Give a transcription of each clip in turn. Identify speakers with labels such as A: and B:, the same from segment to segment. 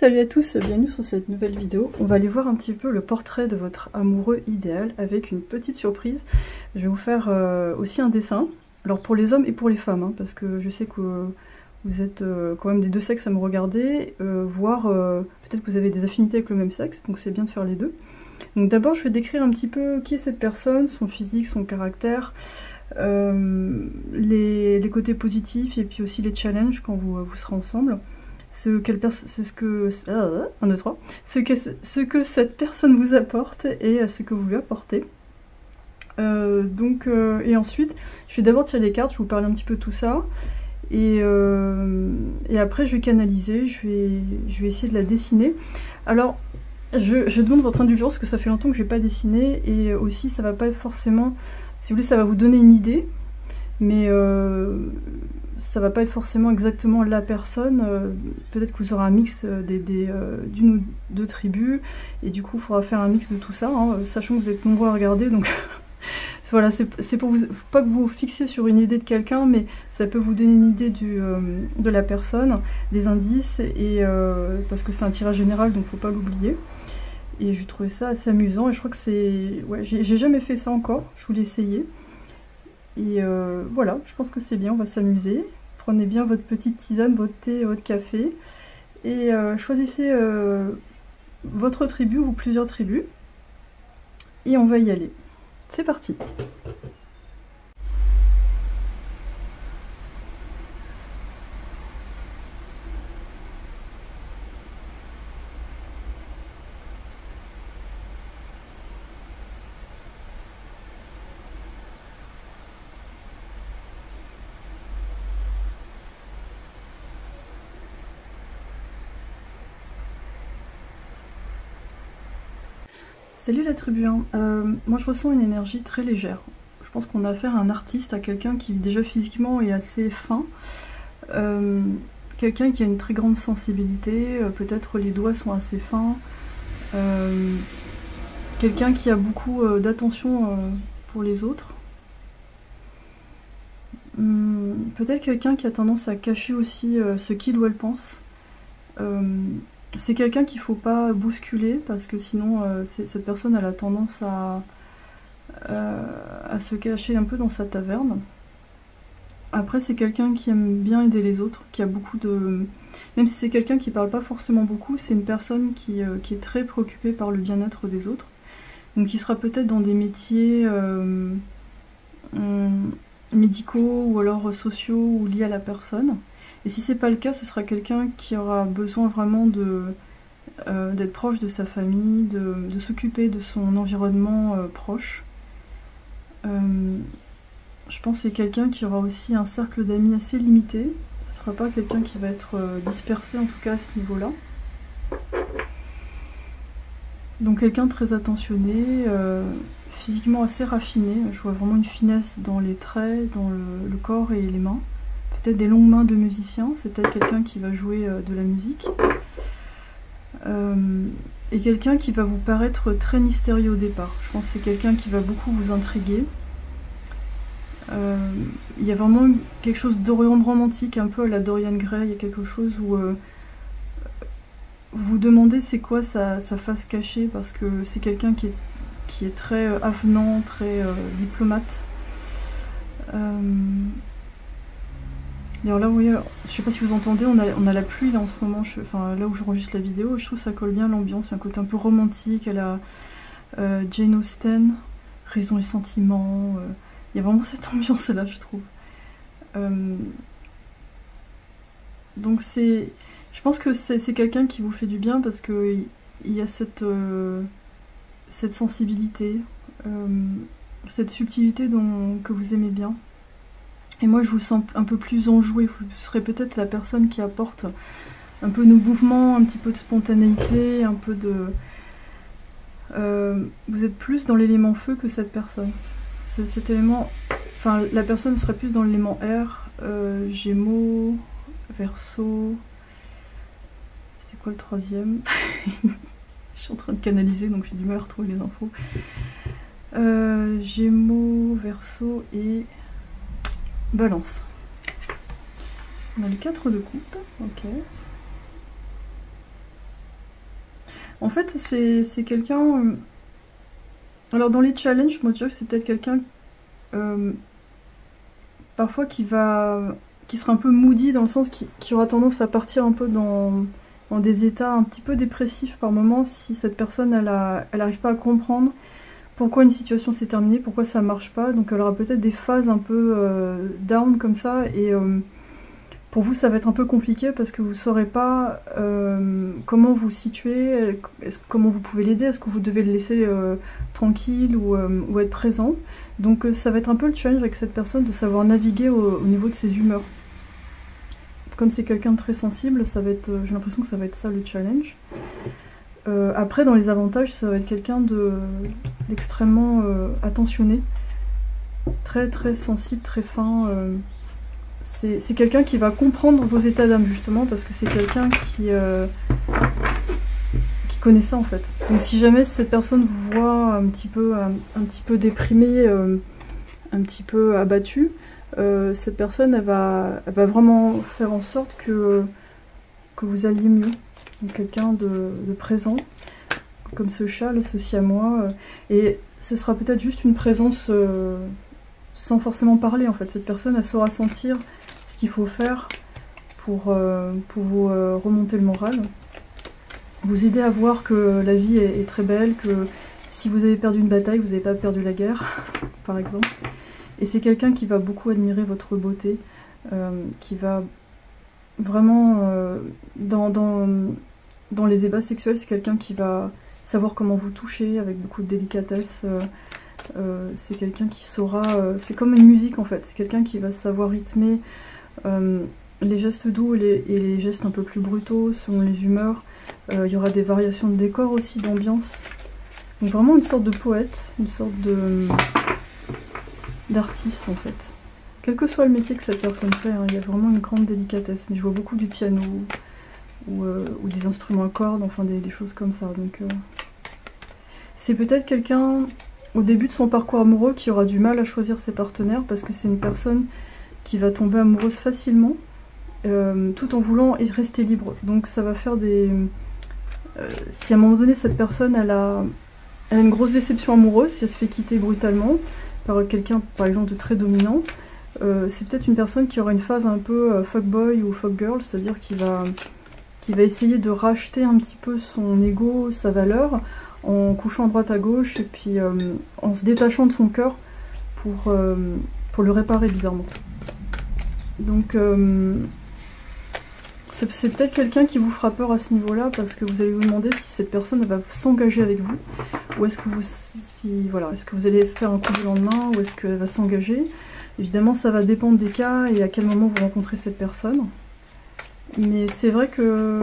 A: Salut à tous, bienvenue sur cette nouvelle vidéo. On va aller voir un petit peu le portrait de votre amoureux idéal avec une petite surprise. Je vais vous faire euh, aussi un dessin, alors pour les hommes et pour les femmes, hein, parce que je sais que vous êtes euh, quand même des deux sexes à me regarder, euh, voire peut-être que vous avez des affinités avec le même sexe, donc c'est bien de faire les deux. Donc d'abord je vais décrire un petit peu qui est cette personne, son physique, son caractère, les, côtés positifs et puis aussi les challenges quand vous, vous serez ensemble ce, ce que, ah, ce que, ce que cette personne vous apporte et ce que vous lui apportez. Euh, donc, euh, et ensuite, je vais d'abord tirer les cartes, je vais vous parler un petit peu de tout ça. Et, euh, et après, je vais canaliser, je vais, je vais essayer de la dessiner. Alors, je, je demande votre indulgence, parce que ça fait longtemps que je n'ai pas dessiné, et aussi, ça va pas forcément... Si vous voulez, ça va vous donner une idée, mais ça va pas être forcément exactement la personne. Euh, peut-être que vous aurez un mix euh, euh, d'une ou deux tribus, et du coup, il faudra faire un mix de tout ça, hein, sachant que vous êtes nombreux à regarder, donc voilà, c'est pour vous, pas que vous fixiez sur une idée de quelqu'un, mais ça peut vous donner une idée de la personne, des indices, et parce que c'est un tirage général, donc faut pas l'oublier. Et je trouvais ça assez amusant, et je crois que c'est... Ouais, j'ai jamais fait ça encore, je voulais essayer. Et euh, voilà, je pense que c'est bien, on va s'amuser. Prenez bien votre petite tisane, votre thé, votre café. Et euh, choisissez euh, votre tribu ou plusieurs tribus. Et on va y aller. C'est parti Salut la tribu euh, moi je ressens une énergie très légère. Je pense qu'on a affaire à un artiste, à quelqu'un qui déjà physiquement est assez fin. Euh, quelqu'un qui a une très grande sensibilité, euh, peut-être les doigts sont assez fins. quelqu'un qui a beaucoup d'attention pour les autres. Hum, peut-être quelqu'un qui a tendance à cacher aussi ce qu'il ou elle pense. C'est quelqu'un qu'il ne faut pas bousculer parce que sinon euh, cette personne a la tendance à, euh, à se cacher un peu dans sa taverne. Après c'est quelqu'un qui aime bien aider les autres, qui a beaucoup de... Même si c'est quelqu'un qui parle pas forcément beaucoup, c'est une personne qui, euh, qui, est très préoccupée par le bien-être des autres. Donc qui sera peut-être dans des métiers médicaux ou alors sociaux ou liés à la personne. Et si c'est pas le cas, ce sera quelqu'un qui aura besoin vraiment euh, d'être proche de sa famille, de, s'occuper de son environnement euh, proche. Euh, je pense que c'est quelqu'un qui aura aussi un cercle d'amis assez limité. Ce ne sera pas quelqu'un qui va être dispersé en tout cas à ce niveau-là. Donc quelqu'un très attentionné, physiquement assez raffiné. Je vois vraiment une finesse dans les traits, dans le corps et les mains peut-être des longues mains de musicien, c'est peut-être quelqu'un qui va jouer euh, de la musique. Euh, et quelqu'un qui va vous paraître très mystérieux au départ. Je pense que c'est quelqu'un qui va beaucoup vous intriguer. Euh, il y a vraiment quelque chose d'Orient romantique, un peu à la Dorian Gray, il y a quelque chose où vous vous demandez c'est quoi sa, face cachée, parce que c'est quelqu'un qui est, qui est très avenant, très diplomate. D'ailleurs là, vous voyez, je sais pas si vous entendez, on a, on a la pluie là en ce moment, enfin là où j'enregistre la vidéo, je trouve que ça colle bien l'ambiance, il un côté un peu romantique, elle a euh, Jane Austen, Raison et Sentiment, euh, il y a vraiment cette ambiance là je trouve. Euh, donc c'est, je pense que c'est quelqu'un qui vous fait du bien parce qu'il y a cette, cette sensibilité, cette subtilité dont, que vous aimez bien. Et moi, je vous sens un peu plus enjoué. Vous serez peut-être la personne qui apporte un peu de mouvement, un petit peu de spontanéité, un peu de... Euh, vous êtes plus dans l'élément feu que cette personne. Cet élément... Enfin, la personne serait plus dans l'élément air, euh, Gémeaux, Verseau... C'est quoi le troisième? Je suis en train de canaliser, donc j'ai du mal à retrouver les infos. Euh, Gémeaux, Verseau et... Balance. On a les 4 de coupe, ok. En fait, c'est quelqu'un... Euh, alors dans les challenges, moi je dirais que c'est peut-être quelqu'un euh, parfois qui va qui sera un peu moody dans le sens qui, aura tendance à partir un peu dans, des états un petit peu dépressifs par moment si cette personne elle, a, elle pas à comprendre pourquoi une situation s'est terminée, pourquoi ça marche pas. Donc elle aura peut-être des phases un peu euh, down comme ça et pour vous, ça va être un peu compliqué parce que vous ne saurez pas euh, comment vous situer, comment vous pouvez l'aider, est-ce que vous devez le laisser euh, tranquille euh, ou, être présent? Donc ça va être un peu le challenge avec cette personne de savoir naviguer au, niveau de ses humeurs. Comme c'est quelqu'un de très sensible, j'ai l'impression que ça va être ça le challenge. Après, dans les avantages, ça va être quelqu'un d'extrêmement attentionné, très très sensible, très fin c'est quelqu'un qui va comprendre vos états d'âme justement parce que c'est quelqu'un qui, euh, qui connaît ça en fait. Donc si jamais cette personne vous voit un petit peu, un, petit peu déprimé, euh, un petit peu abattu, euh, cette personne elle va, va vraiment faire en sorte que, que vous alliez mieux. Quelqu'un de, présent, comme ce chat, là, ce siamois. et ce sera peut-être juste une présence sans forcément parler en fait. Cette personne elle saura sentir qu'il faut faire pour, euh, vous euh, remonter le moral. Vous aider à voir que la vie est, très belle, que si vous avez perdu une bataille, vous n'avez pas perdu la guerre, par exemple. Et c'est quelqu'un qui va beaucoup admirer votre beauté, euh, qui va vraiment, dans, dans, dans, les ébats sexuels, c'est quelqu'un qui va savoir comment vous toucher avec beaucoup de délicatesse. c'est quelqu'un qui saura, c'est comme une musique en fait, c'est quelqu'un qui va savoir rythmer euh, les gestes doux et les, gestes un peu plus brutaux selon les humeurs. Euh, il y aura des variations de décor aussi, d'ambiance. Donc vraiment une sorte de poète, une sorte d'artiste en fait. Quel que soit le métier que cette personne fait, hein, il y a vraiment une grande délicatesse. Mais je vois beaucoup du piano ou, euh, des instruments à cordes, enfin des, choses comme ça. Donc c'est peut-être quelqu'un au début de son parcours amoureux qui aura du mal à choisir ses partenaires parce que c'est une personne qui va tomber amoureuse facilement, euh, tout en voulant rester libre. Donc ça va faire des... Euh, si à un moment donné cette personne elle a, une grosse déception amoureuse, si elle se fait quitter brutalement par quelqu'un par exemple de très dominant, euh, c'est peut-être une personne qui aura une phase un peu fuckboy ou fuckgirl, c'est-à-dire qui va, qui va essayer de racheter un petit peu son ego, sa valeur, en couchant à droite à gauche et puis en se détachant de son cœur pour, pour le réparer bizarrement. Donc euh, c'est peut-être quelqu'un qui vous fera peur à ce niveau-là parce que vous allez vous demander si cette personne va s'engager avec vous ou est-ce que vous si, voilà, est-ce que vous allez faire un coup du lendemain ou est-ce qu'elle va s'engager. Évidemment ça va dépendre des cas et à quel moment vous rencontrez cette personne. Mais c'est vrai que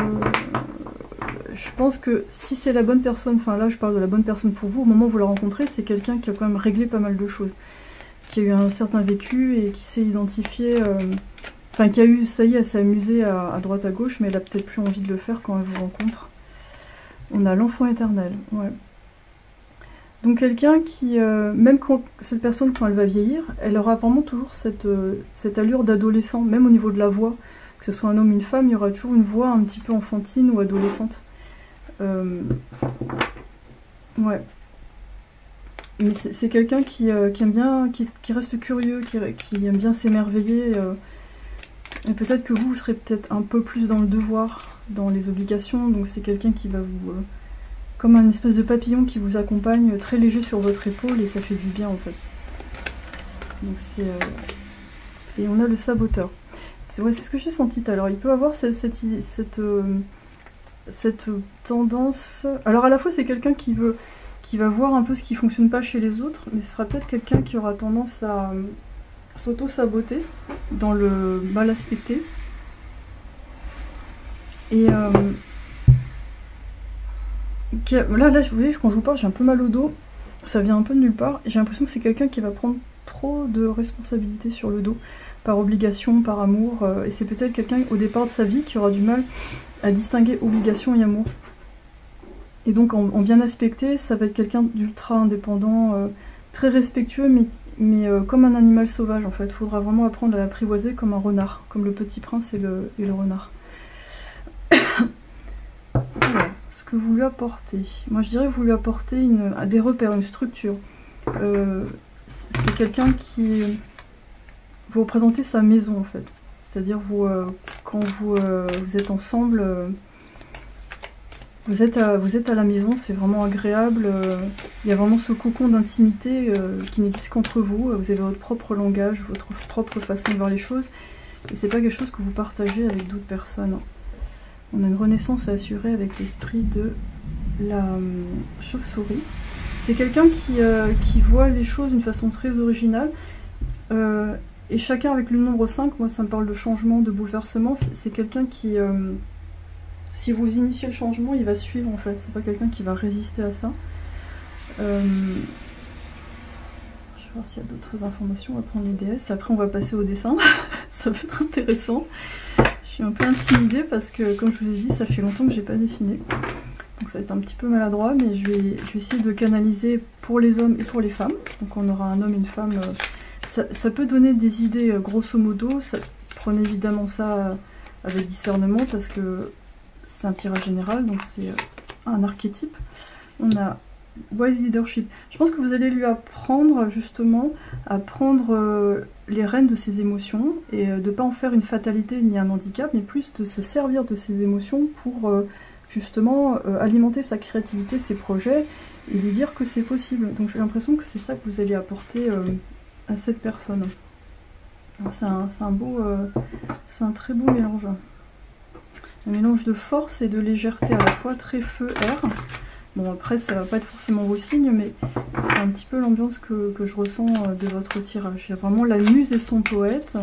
A: je pense que si c'est la bonne personne, enfin là je parle de la bonne personne pour vous, au moment où vous la rencontrez, c'est quelqu'un qui a quand même réglé pas mal de choses qui a eu un certain vécu et qui s'est identifié, euh, enfin qui a eu, ça y est, à s'amuser à, droite à gauche, mais elle a peut-être plus envie de le faire quand elle vous rencontre. On a l'enfant éternel, ouais. Donc quelqu'un qui, euh, même quand cette personne, quand elle va vieillir, elle aura vraiment toujours cette, euh, cette allure d'adolescent, même au niveau de la voix. Que ce soit un homme ou une femme, il y aura toujours une voix un petit peu enfantine ou adolescente. ouais. Mais c'est quelqu'un qui, euh, aime bien, qui, reste curieux, qui, aime bien s'émerveiller. Euh. et peut-être que vous, vous serez peut-être un peu plus dans le devoir, dans les obligations. Donc c'est quelqu'un qui va vous... Euh, comme un espèce de papillon qui vous accompagne très léger sur votre épaule et ça fait du bien en fait. Donc c'est... Et on a le saboteur. C'est ce que j'ai senti tout à l'heure. Il peut avoir cette, cette, cette, cette tendance... Alors à la fois c'est quelqu'un qui veut qui va voir un peu ce qui fonctionne pas chez les autres, mais ce sera peut-être quelqu'un qui aura tendance à euh, s'auto-saboter dans le mal aspecté. Et euh, là, là, vous voyez, quand je vous parle, j'ai un peu mal au dos. Ça vient un peu de nulle part. J'ai l'impression que c'est quelqu'un qui va prendre trop de responsabilités sur le dos, par obligation, par amour. Euh, et c'est peut-être quelqu'un au départ de sa vie qui aura du mal à distinguer obligation et amour. Et donc en, bien aspecté, ça va être quelqu'un d'ultra indépendant, euh, très respectueux, mais, euh, comme un animal sauvage en fait. Il faudra vraiment apprendre à l'apprivoiser comme un renard, comme le petit prince et le, et le renard. que vous lui apportez. Moi je dirais que vous lui apportez une, des repères, une structure. C'est quelqu'un qui... Vous représentez sa maison en fait. C'est-à-dire euh, quand vous, euh, vous, êtes ensemble, vous, êtes à, vous êtes à la maison, c'est vraiment agréable. il y a vraiment ce cocon d'intimité qui n'existe qu'entre vous. Vous avez votre propre langage, votre propre façon de voir les choses. Et c'est pas quelque chose que vous partagez avec d'autres personnes. On a une renaissance à assurer avec l'esprit de la chauve-souris. C'est quelqu'un qui, euh, voit les choses d'une façon très originale. Euh, et chacun avec le nombre 5, moi ça me parle de changement, de bouleversement. C'est quelqu'un qui, euh, si vous initiez le changement, il va suivre en fait. C'est pas quelqu'un qui va résister à ça. je vais voir s'il y a d'autres informations. On va prendre les DS. Après, on va passer au dessin. ça va être intéressant. Je suis un peu intimidée parce que, comme je vous ai dit, ça fait longtemps que j'ai pas dessiné. Donc ça va être un petit peu maladroit, mais je vais, essayer de canaliser pour les hommes et pour les femmes. Donc on aura un homme et une femme. Euh, ça, peut donner des idées euh, grosso modo. prenez évidemment ça euh, avec discernement parce que c'est un tirage général, donc c'est un archétype. On a Wise Leadership. Je pense que vous allez lui apprendre justement à prendre les rênes de ses émotions et de ne pas en faire une fatalité ni un handicap, mais plus de se servir de ses émotions pour justement euh, alimenter sa créativité, ses projets, et lui dire que c'est possible. Donc j'ai l'impression que c'est ça que vous allez apporter euh, à cette personne. C'est un, beau, euh, c'est un très beau mélange. Un mélange de force et de légèreté à la fois, très feu air. Bon après ça va pas être forcément vos signes, mais c'est un petit peu l'ambiance que, je ressens de votre tirage. Il vraiment la muse et son poète.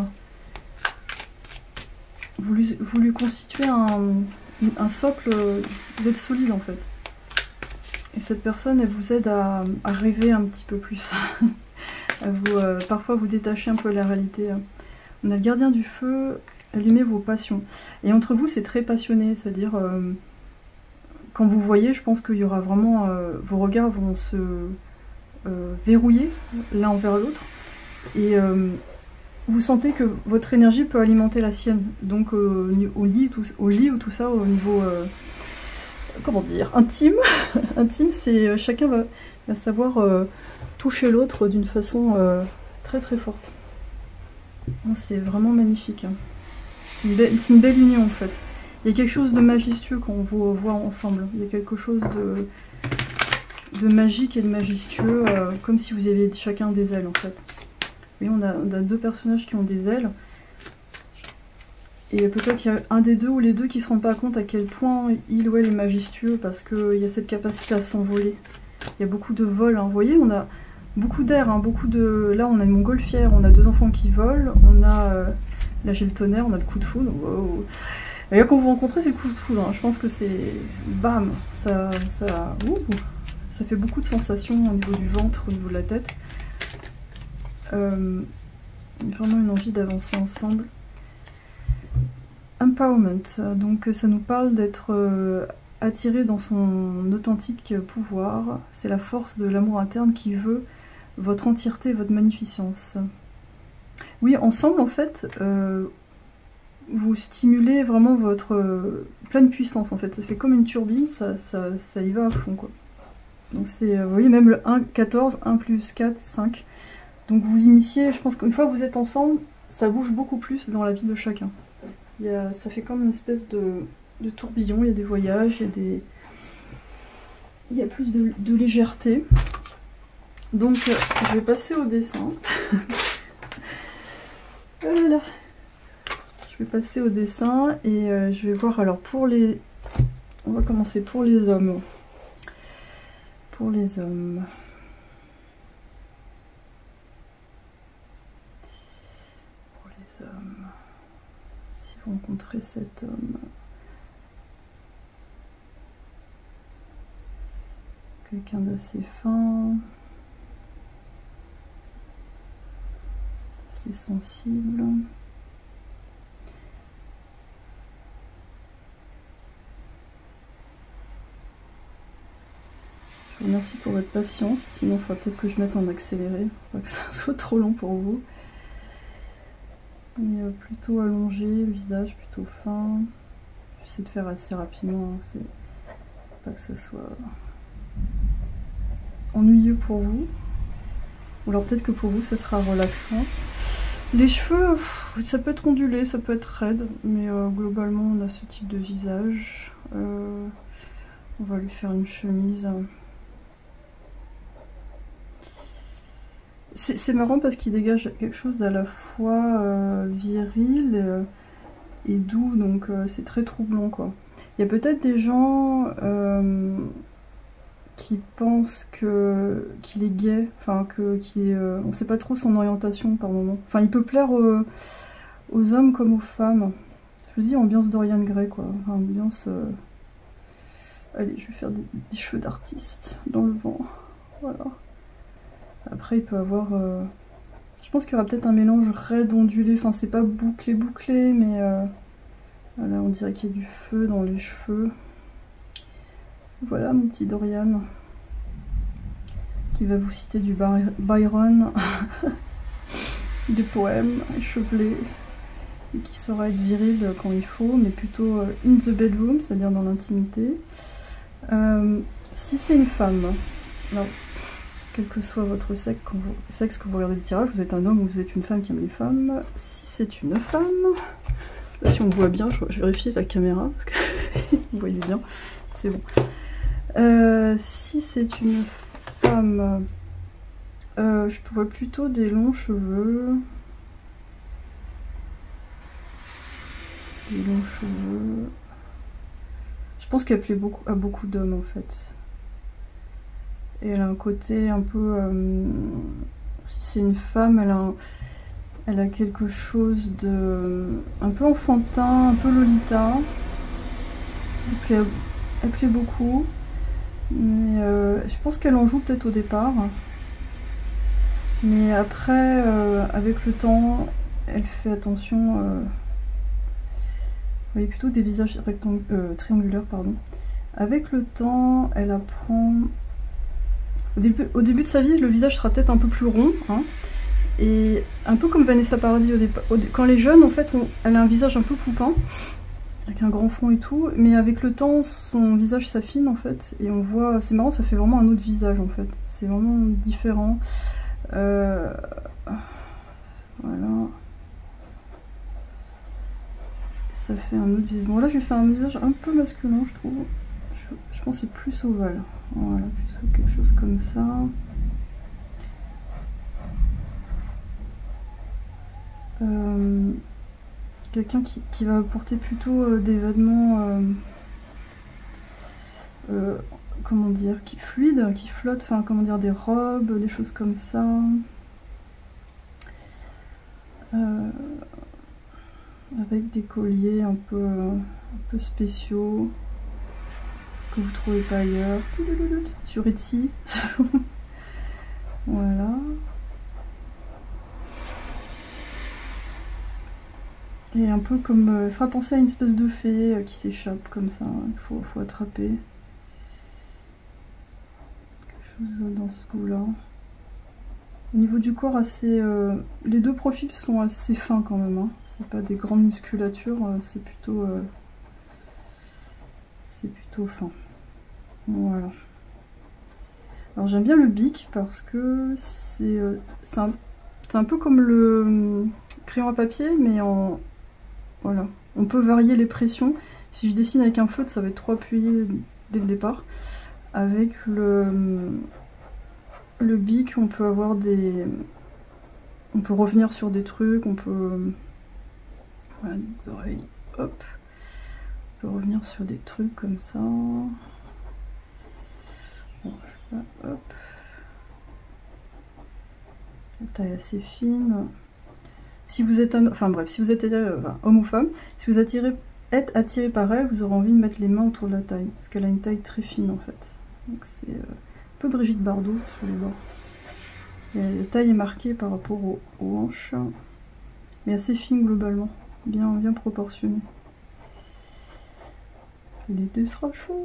A: Vous lui constituez un, un socle, vous êtes solide en fait. Et cette personne, elle vous aide à, rêver un petit peu plus. vous, euh, parfois vous détacher un peu de la réalité. On a le gardien du feu, allumez vos passions. Et entre vous, c'est très passionné, c'est-à-dire, euh, quand vous voyez, je pense qu'il y aura vraiment, euh, vos regards vont se verrouiller l'un envers l'autre. Et vous sentez que votre énergie peut alimenter la sienne. Donc au, lit, au lit ou tout ça, au niveau, comment dire, intime. intime, c'est chacun va, savoir toucher l'autre d'une façon très très forte. C'est vraiment magnifique. Hein. C'est une, belle union en fait. Il y a quelque chose de majestueux quand on vous voit ensemble. Il y a quelque chose de, magique et de majestueux, comme si vous aviez chacun des ailes en fait on a, deux personnages qui ont des ailes. Et peut-être il y a un des deux ou les deux qui se rendent pas compte à quel point il ou elle est majestueux parce qu'il y a cette capacité à s'envoler. Il y a beaucoup de vol. Hein. Vous voyez, on a beaucoup d'air, hein, beaucoup de... Là, on a une montgolfière, on a deux enfants qui volent, on a... Euh, là, j'ai le tonnerre, on a le coup de foudre. Et là, quand vous rencontrez, c'est le coup de foudre. Hein. Je pense que c'est... Bam Ça... Ça... ça fait beaucoup de sensations au niveau du ventre, au niveau de la tête. Euh, vraiment une envie d'avancer ensemble. Empowerment, donc ça nous parle d'être euh, attiré dans son authentique pouvoir. C'est la force de l'amour interne qui veut votre entièreté, votre magnificence. Oui, ensemble en fait, euh, vous stimulez vraiment votre pleine puissance en fait. Ça fait comme une turbine, ça, ça, y va à fond quoi. Donc c'est, vous voyez même le 1, 14, 1 plus 4, 5. Donc vous initiez, je pense qu'une fois que vous êtes ensemble, ça bouge beaucoup plus dans la vie de chacun. Ça fait comme une espèce de, tourbillon, il y a des voyages, il y a des... Il y a plus de, légèreté. Donc euh, je vais passer au dessin. voilà. Je vais passer au dessin et euh, je vais voir alors pour les... On va commencer pour les hommes. Pour les hommes. Si vous rencontrez cet homme, quelqu'un d'assez fin, assez sensible. Je vous remercie pour votre patience, sinon il faudra peut-être que je mette en accéléré, pour que ça soit trop long pour vous. Il est plutôt allongé, le visage plutôt fin. J'essaie de faire assez rapidement. Hein, pas que ça soit ennuyeux pour vous. Ou alors peut-être que pour vous ça sera relaxant. Les cheveux, ça peut être ondulé, ça peut être raide, mais euh, globalement on a ce type de visage. Euh, on va lui faire une chemise. C'est marrant parce qu'il dégage quelque chose d'à la fois euh, viril et, doux, donc c'est très troublant quoi. Il y a peut-être des gens qui pense que qu'il est gay, enfin que qu'il est, euh, on sait pas trop son orientation par moment. Enfin, il peut plaire aux hommes comme aux femmes. Je vous dis ambiance Dorian Gray quoi, ambiance. Euh, allez, je vais faire des, cheveux d'artiste dans le vent, voilà. Après, il peut avoir. Euh, je pense qu'il y aura peut-être un mélange raide ondulé. Enfin, c'est pas bouclé bouclé, mais voilà, on dirait qu'il y a du feu dans les cheveux. Voilà mon petit Dorian qui va vous citer du Byron, des poèmes échevelés et qui saura être viril quand il faut, mais plutôt euh, in the bedroom, c'est-à-dire dans l'intimité. Euh, si c'est une femme, quel que soit votre sexe que vous regardez le tirage, vous êtes un homme ou vous êtes une femme qui aime les femmes. Si c'est une femme, je si on voit bien, je, vérifie la caméra parce que vous voyez bien, c'est bon. Euh, si c'est une femme, euh, je vois plutôt des longs cheveux. Des longs cheveux. Je pense qu'elle plaît beaucoup à beaucoup d'hommes en fait. Et elle a un côté un peu... Euh, si c'est une femme, elle a, elle a quelque chose de... un peu enfantin, un peu lolita. elle plaît beaucoup. Mais euh, je pense qu'elle en joue peut-être au départ. Mais après, euh, avec le temps, elle fait attention. Euh, vous voyez plutôt des visages triangulaires, pardon. Avec le temps, elle apprend. Au début, au début de sa vie, le visage sera peut-être un peu plus rond. Hein. et un peu comme Vanessa Paradis au départ. Quand les jeunes, en fait, elle a un visage un peu poupin avec un grand front et tout, mais avec le temps, son visage s'affine en fait, et on voit, c'est marrant, ça fait vraiment un autre visage en fait, c'est vraiment différent. Euh, voilà. Ça fait un autre visage. Bon là, je vais faire un visage un peu masculin, je trouve. Je, pense que c'est plus ovale. Voilà, plus quelque chose comme ça. Euh, quelqu'un qui, va porter plutôt euh, des vêtements, euh, euh, comment dire, qui fluides, qui flottent, enfin comment dire, des robes, des choses comme ça. avec des colliers un peu, un peu spéciaux que vous trouvez pas ailleurs. Sur Etsy. voilà. Et un peu comme... Euh, fera penser à une espèce de fée euh, qui s'échappe comme ça. Il faut, faut, attraper. Quelque chose dans ce goût-là. Au niveau du corps, assez, euh, les deux profils sont assez fins quand même. Hein. C'est pas des grandes musculatures, c'est plutôt... c'est plutôt fin. Voilà. Alors j'aime bien le bic parce que c'est un, un peu comme le crayon à papier mais en, voilà. On peut varier les pressions. Si je dessine avec un feutre, ça va être trop appuyé dès le départ. Avec le, le bic, on peut avoir des... On peut revenir sur des trucs, on peut... Voilà, hop. On peut revenir sur des trucs comme ça. La taille assez fine. Si vous êtes un, enfin bref, si vous êtes euh, homme ou femme, si vous êtes attiré par elle, vous aurez envie de mettre les mains autour de la taille, parce qu'elle a une taille très fine en fait. Donc c'est euh, un peu Brigitte Bardot sur les bords. la taille est marquée par rapport aux, hanches, mais assez fine globalement, bien, bien proportionnée. L'été sera chaud,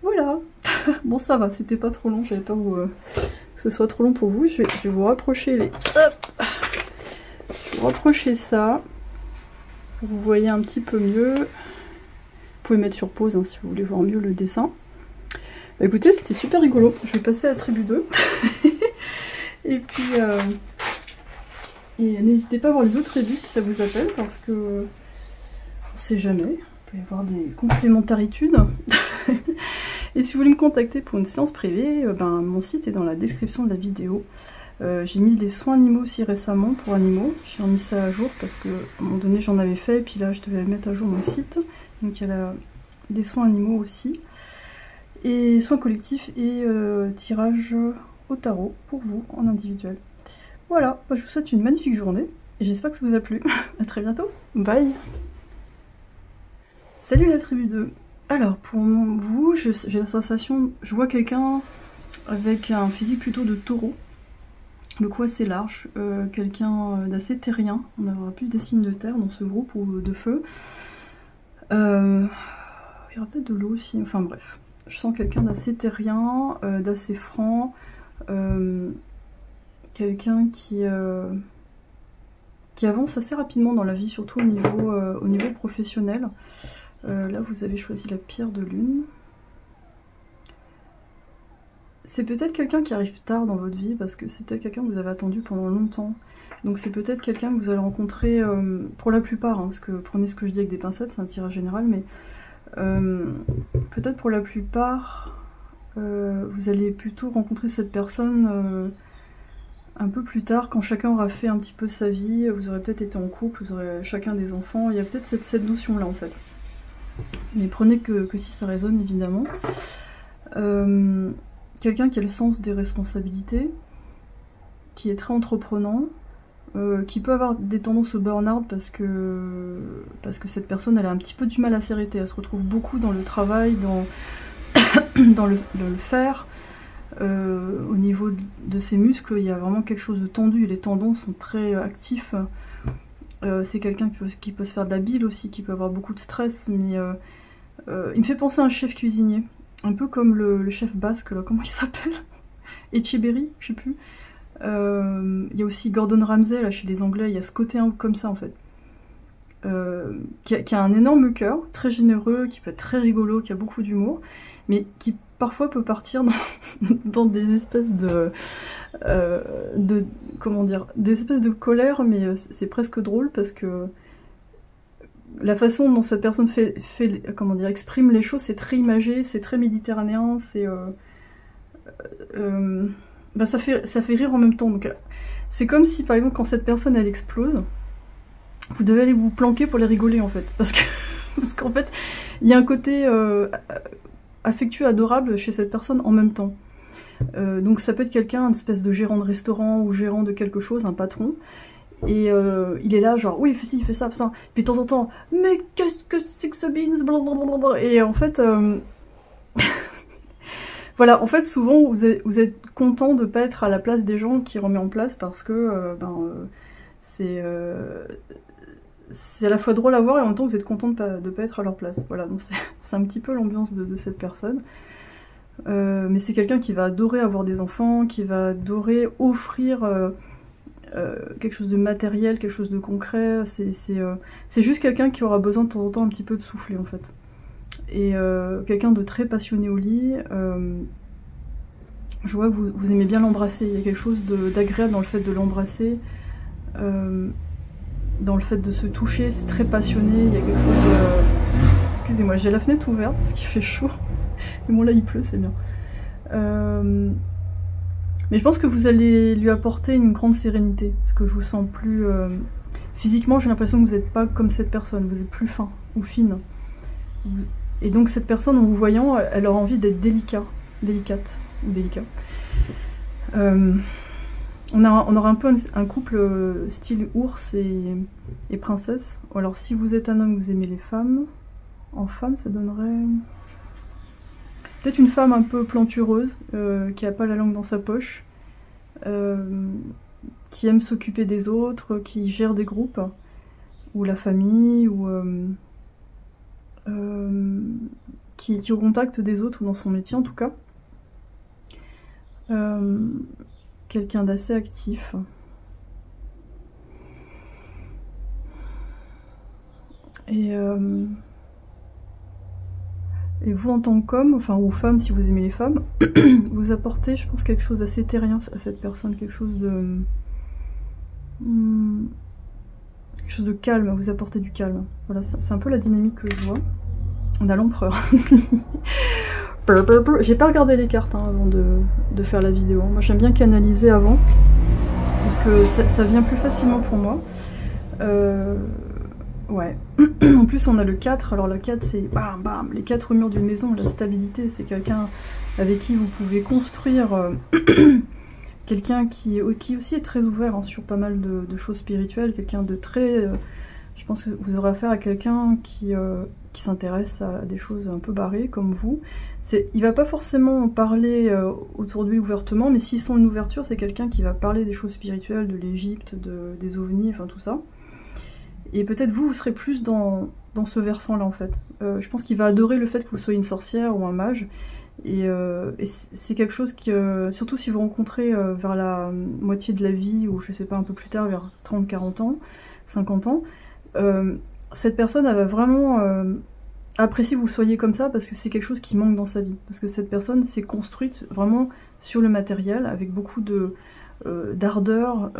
A: Voilà, bon ça va, c'était pas trop long, j'avais peur euh, que ce soit trop long pour vous. Je vais, je vais vous rapprocher les... Hop reprocher ça. Vous voyez un petit peu mieux. pouvez mettre sur pause hein, si vous voulez voir mieux le dessin. Bah, écoutez, c'était super rigolo. Je vais passer à la tribu 2. et puis, euh, n'hésitez pas à voir les autres tribus si ça vous appelle, parce que on sait jamais. Il peut y avoir des complémentaritudes. et si vous voulez me contacter pour une séance privée, euh, ben, mon site est dans la description de la vidéo. Euh, j'ai mis les soins animaux aussi récemment pour animaux. J'ai remis ça à jour parce que à un moment donné j'en avais fait et puis là je devais mettre à jour mon site. Donc il y a des soins animaux aussi. Et soins collectifs et euh, tirage au tarot pour vous en individuel. Voilà, bah, je vous souhaite une magnifique journée et j'espère que ça vous a plu. A très bientôt, bye Salut la tribu 2 Alors pour vous, j'ai la sensation, je vois quelqu'un avec un physique plutôt de taureau le coup assez large, euh, quelqu'un euh, d'assez terrien, on aura plus des signes de terre dans ce groupe ou de feu. Euh, il y aura peut-être de l'eau aussi, enfin bref. Je sens quelqu'un d'assez terrien, d'assez franc, quelqu'un qui, avance assez rapidement dans la vie, surtout au niveau professionnel. là vous avez choisi la pierre de lune. C'est peut-être quelqu'un qui arrive tard dans votre vie parce que c'est peut-être quelqu'un que vous avez attendu pendant longtemps. Donc c'est peut-être quelqu'un que vous allez rencontrer euh, pour la plupart, hein, parce que prenez ce que je dis avec des pincettes, c'est un tirage général, mais euh, peut-être pour la plupart, euh, vous allez plutôt rencontrer cette personne un peu plus tard, quand chacun aura fait un petit peu sa vie, vous aurez peut-être été en couple, vous aurez chacun des enfants, il y a peut-être cette, notion-là en fait. Mais prenez que, que, si ça résonne évidemment quelqu'un qui a le sens des responsabilités, qui est très entreprenant, euh, qui peut avoir des tendances au burn-out parce que, cette personne a un petit peu du mal à s'arrêter, elle se retrouve beaucoup dans le travail, dans, le, faire. Euh, au niveau de ses muscles, il y a vraiment quelque chose de tendu, les tendons sont très actifs. Euh, c'est quelqu'un qui, qui, peut se faire de aussi, qui peut avoir beaucoup de stress, mais il me fait penser à un chef cuisinier. Un peu comme le, chef basque, là, comment il s'appelle? Echeberry, je sais plus. Euh, il y a aussi Gordon Ramsay, là, chez les Anglais, il y a ce côté un peu comme ça, en fait. Euh, qui, a, un énorme cœur, très généreux, qui peut être très rigolo, qui a beaucoup d'humour, mais qui parfois peut partir dans, des espèces euh, de... comment dire Des espèces de colère, mais c'est presque drôle, parce que la façon dont cette personne fait, comment dire, exprime les choses, c'est très imagé, c'est très méditerranéen, c'est... Euh, euh, bah ça, fait, ça fait rire en même temps. Donc, c'est comme si, par exemple, quand cette personne, elle explose, vous devez aller vous planquer pour les rigoler, en fait. Parce que parce qu'en fait, il y a un côté euh, affectueux, adorable chez cette personne en même temps. donc ça peut être quelqu'un, une espèce de gérant de restaurant ou gérant de quelque chose, un patron, et euh, il est là, genre, oui, il fait ci, il fait ça, ça. Puis de temps en temps, mais qu'est-ce que c'est que ce beans. Et en fait, euh... voilà, en fait, souvent, vous êtes, content de pas être à la place des gens qui remet en place parce que euh, ben, c'est à la fois drôle à voir et en même temps vous êtes content de pas, de pas être à leur place. Voilà, donc c'est un petit peu l'ambiance de, cette personne. mais c'est quelqu'un qui va adorer avoir des enfants, qui va adorer offrir euh, quelque chose de matériel, quelque chose de concret. Euh, c'est juste quelqu'un qui aura besoin de temps en temps un petit peu de souffler en fait. Et euh, quelqu'un de très passionné au lit. je vois que vous, aimez bien l'embrasser. Il y a quelque chose d'agréable dans le fait de l'embrasser. dans le fait de se toucher, c'est très passionné. Il y a quelque chose de... Excusez-moi, j'ai la fenêtre ouverte parce qu'il fait chaud. Mais bon là il pleut, c'est bien. Mais je pense que vous allez lui apporter une grande sérénité, parce que je vous sens plus... Euh, physiquement, j'ai l'impression que vous n'êtes pas comme cette personne, vous êtes plus fin ou fine. Et donc cette personne, en vous voyant, elle aura envie d'être délicat, délicate, ou délicat. Euh, on, a, on aura un peu un, couple euh, style ours et, et, princesse. Alors si vous êtes un homme, vous aimez les femmes. En femme, ça donnerait... Peut-être une femme un peu plantureuse, euh, qui a pas la langue dans sa poche, euh, qui aime s'occuper des autres, qui gère des groupes, ou la famille, ou euh, qui, qui, au contact des autres dans son métier en tout cas. Quelqu'un d'assez actif. Et Et vous, en tant qu'homme, enfin, ou femme, si vous aimez les femmes, vous apportez, je pense, quelque chose d'assez terrien à cette personne, quelque chose de... Hmm, quelque chose de calme, vous apportez du calme. Voilà, c'est un peu la dynamique que je vois. On a l'empereur. J'ai pas regardé les cartes hein, avant de, faire la vidéo. Moi j'aime bien canaliser avant, parce que ça, vient plus facilement pour moi. Euh, Ouais. en plus, on a le 4. Alors, le 4, c'est bam, bam, les quatre murs d'une maison. La stabilité, c'est quelqu'un avec qui vous pouvez construire. Euh, quelqu'un qui, aussi est très ouvert hein, sur pas mal de, choses spirituelles. Quelqu'un de très. Euh, je pense que vous aurez affaire à quelqu'un qui, euh, qui s'intéresse à des choses un peu barrées, comme vous. Il va pas forcément parler autour de lui ouvertement, mais s'ils sont une ouverture, c'est quelqu'un qui va parler des choses spirituelles, de l'Égypte, de, des ovnis, enfin tout ça. Et peut-être vous, vous serez plus dans, dans ce versant-là en fait. Euh, je pense qu'il va adorer le fait que vous soyez une sorcière ou un mage. Et, euh, c'est quelque chose que, euh, surtout si vous rencontrez vers la moitié de la vie, ou je sais pas, un peu plus tard, vers 30, 40 ans, 50 ans, cette personne, elle va vraiment apprécier que vous soyez comme ça parce que c'est quelque chose qui manque dans sa vie. Parce que cette personne s'est construite vraiment sur le matériel, avec beaucoup de d'ardeur,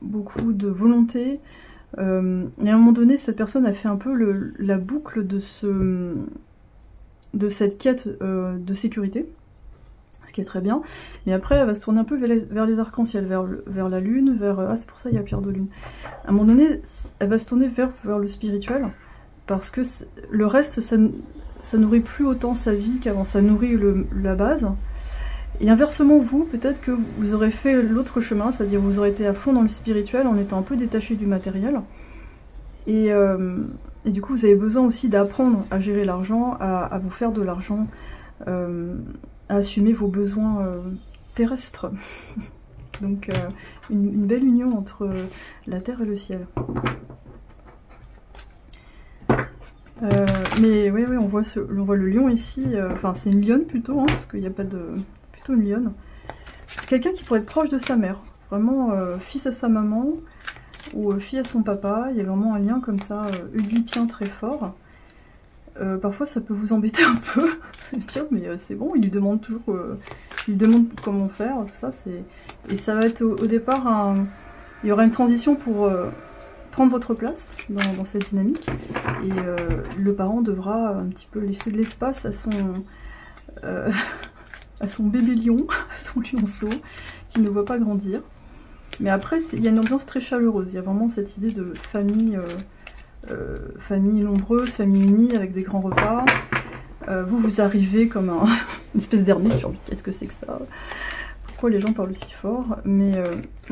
A: beaucoup de volonté, euh, et à un moment donné, cette personne a fait un peu la boucle de, ce, de cette quête euh, de sécurité, ce qui est très bien. Mais après, elle va se tourner un peu vers les, arcs-en-ciel, vers, la lune, vers... Ah, c'est pour ça qu'il y a Pierre de Lune. À un moment donné, elle va se tourner vers, le spirituel, parce que le reste, ça nourrit plus autant sa vie qu'avant, ça nourrit la base. Et inversement, vous, peut-être que vous aurez fait l'autre chemin, c'est-à-dire vous aurez été à fond dans le spirituel en étant un peu détaché du matériel. Et, euh, du coup, vous avez besoin aussi d'apprendre à gérer l'argent, à, vous faire de l'argent, euh, à assumer vos besoins euh, terrestres. Donc, une, belle union entre la terre et le ciel. mais oui, voit, on voit le lion ici. Enfin, c'est une lionne plutôt, hein, parce qu'il n'y a pas de une lionne. C'est quelqu'un qui pourrait être proche de sa mère. Vraiment euh, fils à sa maman ou euh, fille à son papa. Il y a vraiment un lien comme ça, euh, très fort. parfois ça peut vous embêter un peu. mais c'est bon, il lui demande toujours, il lui demande comment faire, tout ça. c'est Et ça va être au, départ. Il y aura une transition pour prendre votre place dans cette dynamique. Et le parent devra un petit peu laisser de l'espace à son à son bébé lion, à son lionceau, qui ne voit pas grandir. Mais après, il y a une ambiance très chaleureuse. Il y a vraiment cette idée de famille, euh, euh, famille nombreuse, famille unie, avec des grands repas. Euh, vous, vous arrivez comme une espèce d'ermite, qu'est-ce que c'est que ça? Pourquoi les gens parlent aussi fort? Mais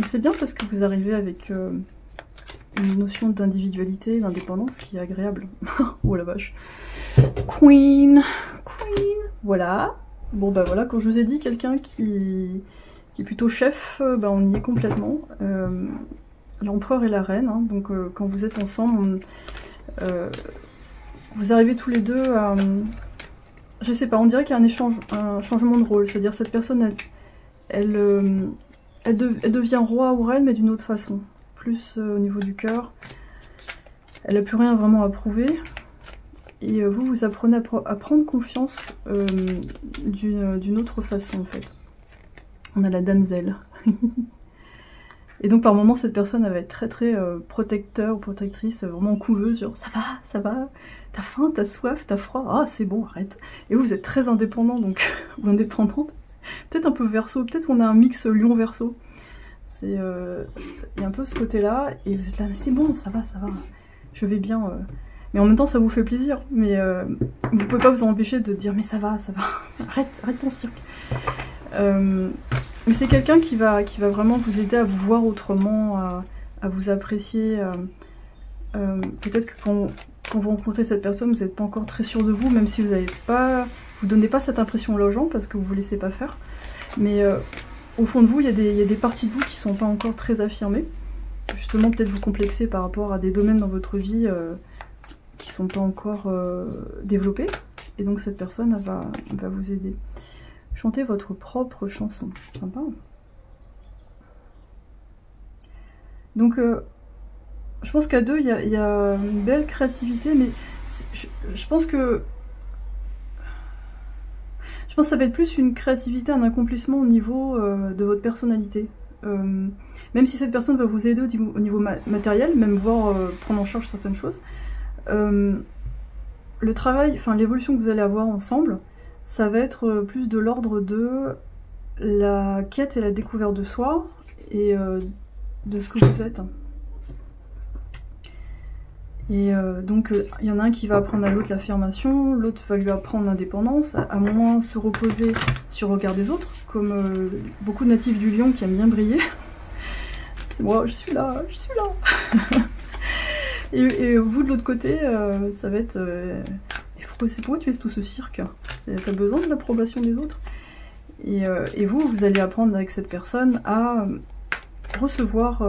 A: c'est bien parce que vous arrivez avec une notion d'individualité, d'indépendance qui est agréable. oh la vache. Queen, Queen, voilà. Bon bah voilà, quand je vous ai dit quelqu'un qui, est plutôt chef, euh, bah, on y est complètement. Euh, l'empereur et la reine, hein. donc euh, quand vous êtes ensemble, vous arrivez tous les deux à... Je sais pas, on dirait qu'il y a un échange, un changement de rôle, c'est-à-dire cette personne, elle, elle, devient roi ou reine, mais d'une autre façon. Plus au niveau du cœur. Elle n'a plus rien vraiment à prouver. Et euh, vous, vous apprenez à, prendre confiance euh, d'une autre façon en fait. On a la damsel. Et donc par moments cette personne va être très très euh, protecteur ou protectrice, vraiment couveuse, genre ça va, ça va, t'as faim, t'as soif, t'as froid, ah c'est bon, arrête. Et vous, vous êtes très indépendant donc, ou indépendante. Peut-être un peu verso, peut-être on a un mix lion-verso. C'est, il y a un peu ce côté-là, et vous êtes là, mais c'est bon, ça va, ça va, je vais bien. Mais en même temps, ça vous fait plaisir. Mais euh, vous pouvez pas vous empêcher de dire mais ça va, ça va, arrête, arrête ton cirque. Euh, mais c'est quelqu'un qui va, qui va vraiment vous aider à vous voir autrement, à, vous apprécier. Euh, peut-être que quand, vous rencontrez cette personne, vous n'êtes pas encore très sûr de vous, même si vous n'avez pas, vous donnez pas cette impression-là aux gens parce que vous vous laissez pas faire. Mais au fond de vous, il y, y, a des parties de vous qui sont pas encore très affirmées. Justement, peut-être vous complexer par rapport à des domaines dans votre vie qui sont pas encore euh, développés. Et donc cette personne va, va vous aider. Chantez votre propre chanson. Sympa. Donc euh, je pense qu'à deux, il y, a une belle créativité, mais je, pense que Je pense que ça va être plus une créativité, un accomplissement au niveau de votre personnalité. même si cette personne va vous aider au niveau, matériel, même voir prendre en charge certaines choses, le travail, enfin l'évolution que vous allez avoir ensemble, ça va être plus de l'ordre de la quête et la découverte de soi et de ce que vous êtes. Et euh, donc, euh, il y en a un qui va apprendre à l'autre l'affirmation, l'autre va lui apprendre l'indépendance, à, moins se reposer sur le regard des autres, comme euh, beaucoup de natifs du lion qui aiment bien briller. C'est moi, je suis là, je suis là et, vous, de l'autre côté, ça va être... c'est pourquoi tu es tout ce cirque T'as besoin de l'approbation des autres et, et, vous, vous allez apprendre avec cette personne à recevoir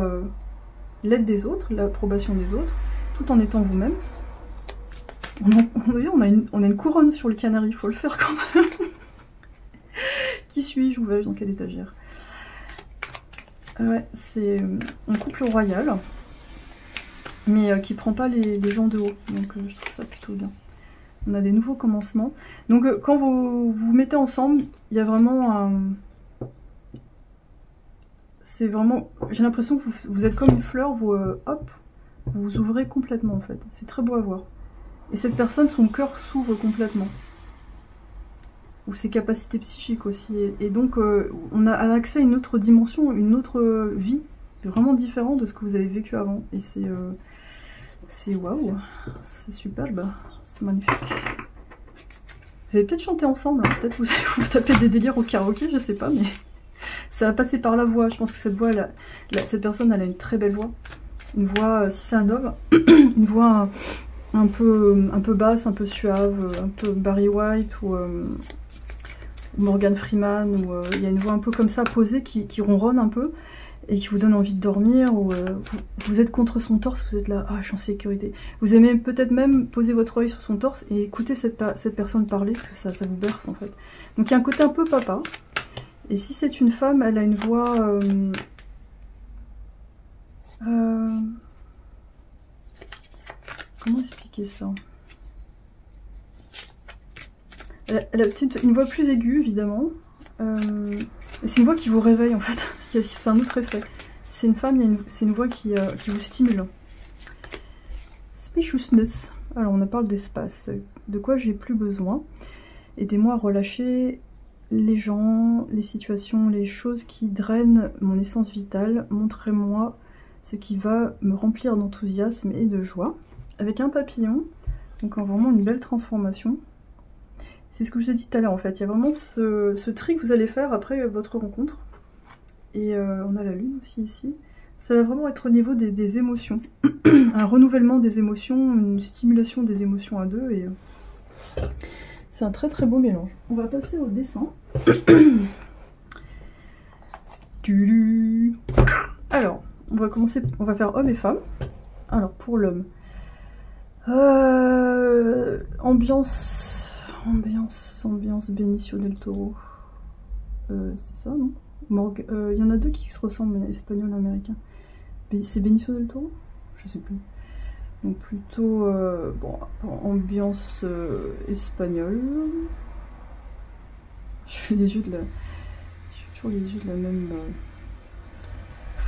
A: l'aide des autres, l'approbation des autres, tout en étant vous-même. On, a une, on a une couronne sur le canari, il faut le faire quand même. Qui suis-je Où vais-je Dans quelle étagère? Ouais, c'est un couple royal, mais euh, qui prend pas les, gens de haut, donc euh, je trouve ça plutôt bien. On a des nouveaux commencements. Donc euh, quand vous vous mettez ensemble, il y a vraiment un... C'est vraiment... J'ai l'impression que vous, êtes comme une fleur, vous... hop vous vous ouvrez complètement en fait. C'est très beau à voir. Et cette personne, son cœur s'ouvre complètement. Ou ses capacités psychiques aussi. Et, donc, euh, on a accès à une autre dimension, une autre vie, vraiment différente de ce que vous avez vécu avant. Et c'est... Euh, c'est waouh C'est superbe. C'est magnifique. Vous allez peut-être chanter ensemble. Hein. Peut-être vous allez vous taper des délires au karaoké, je sais pas, mais... Ça va passer par la voix. Je pense que cette voix, cette personne, elle a une très belle voix une voix, euh, si c'est un homme, une voix un, peu, un peu basse, un peu suave, un peu Barry White ou euh, Morgan Freeman, ou euh, il y a une voix un peu comme ça posée qui, ronronne un peu et qui vous donne envie de dormir, ou vous, êtes contre son torse, vous êtes là, ah je suis en sécurité. Vous aimez peut-être même poser votre oreille sur son torse et écouter cette, personne parler, parce que ça, ça vous berce en fait. Donc il y a un côté un peu papa. Et si c'est une femme, elle a une voix euh, comment expliquer ça? Elle, a peut-être une voix plus aiguë, évidemment. Euh, c'est une voix qui vous réveille, en fait. C'est un autre effet. C'est une femme, c'est une voix qui, euh, qui vous stimule. Spaciousness. Alors, on parle d'espace. De quoi j'ai plus besoin? Aidez-moi à relâcher les gens, les situations, les choses qui drainent mon essence vitale. Montrez-moi ce qui va me remplir d'enthousiasme et de joie, avec un papillon, donc vraiment une belle transformation. C'est ce que je vous ai dit tout à l'heure en fait, il y a vraiment ce, tri que vous allez faire après votre rencontre. Et euh, on a la lune aussi ici. Ça va vraiment être au niveau des, émotions. un renouvellement des émotions, une stimulation des émotions à deux. et euh, C'est un très très beau mélange. On va passer au dessin. Alors, on va commencer, on va faire homme et femme. Alors pour l'homme, euh, ambiance, ambiance, ambiance Benicio del Toro. C'est ça, non? Morgue. Euh, il y en a deux qui se ressemblent, espagnol américain. C'est Benicio del Toro? Je sais plus. Donc plutôt bon, ambiance espagnole. Je fais yeux de la. Je fais toujours les yeux de la même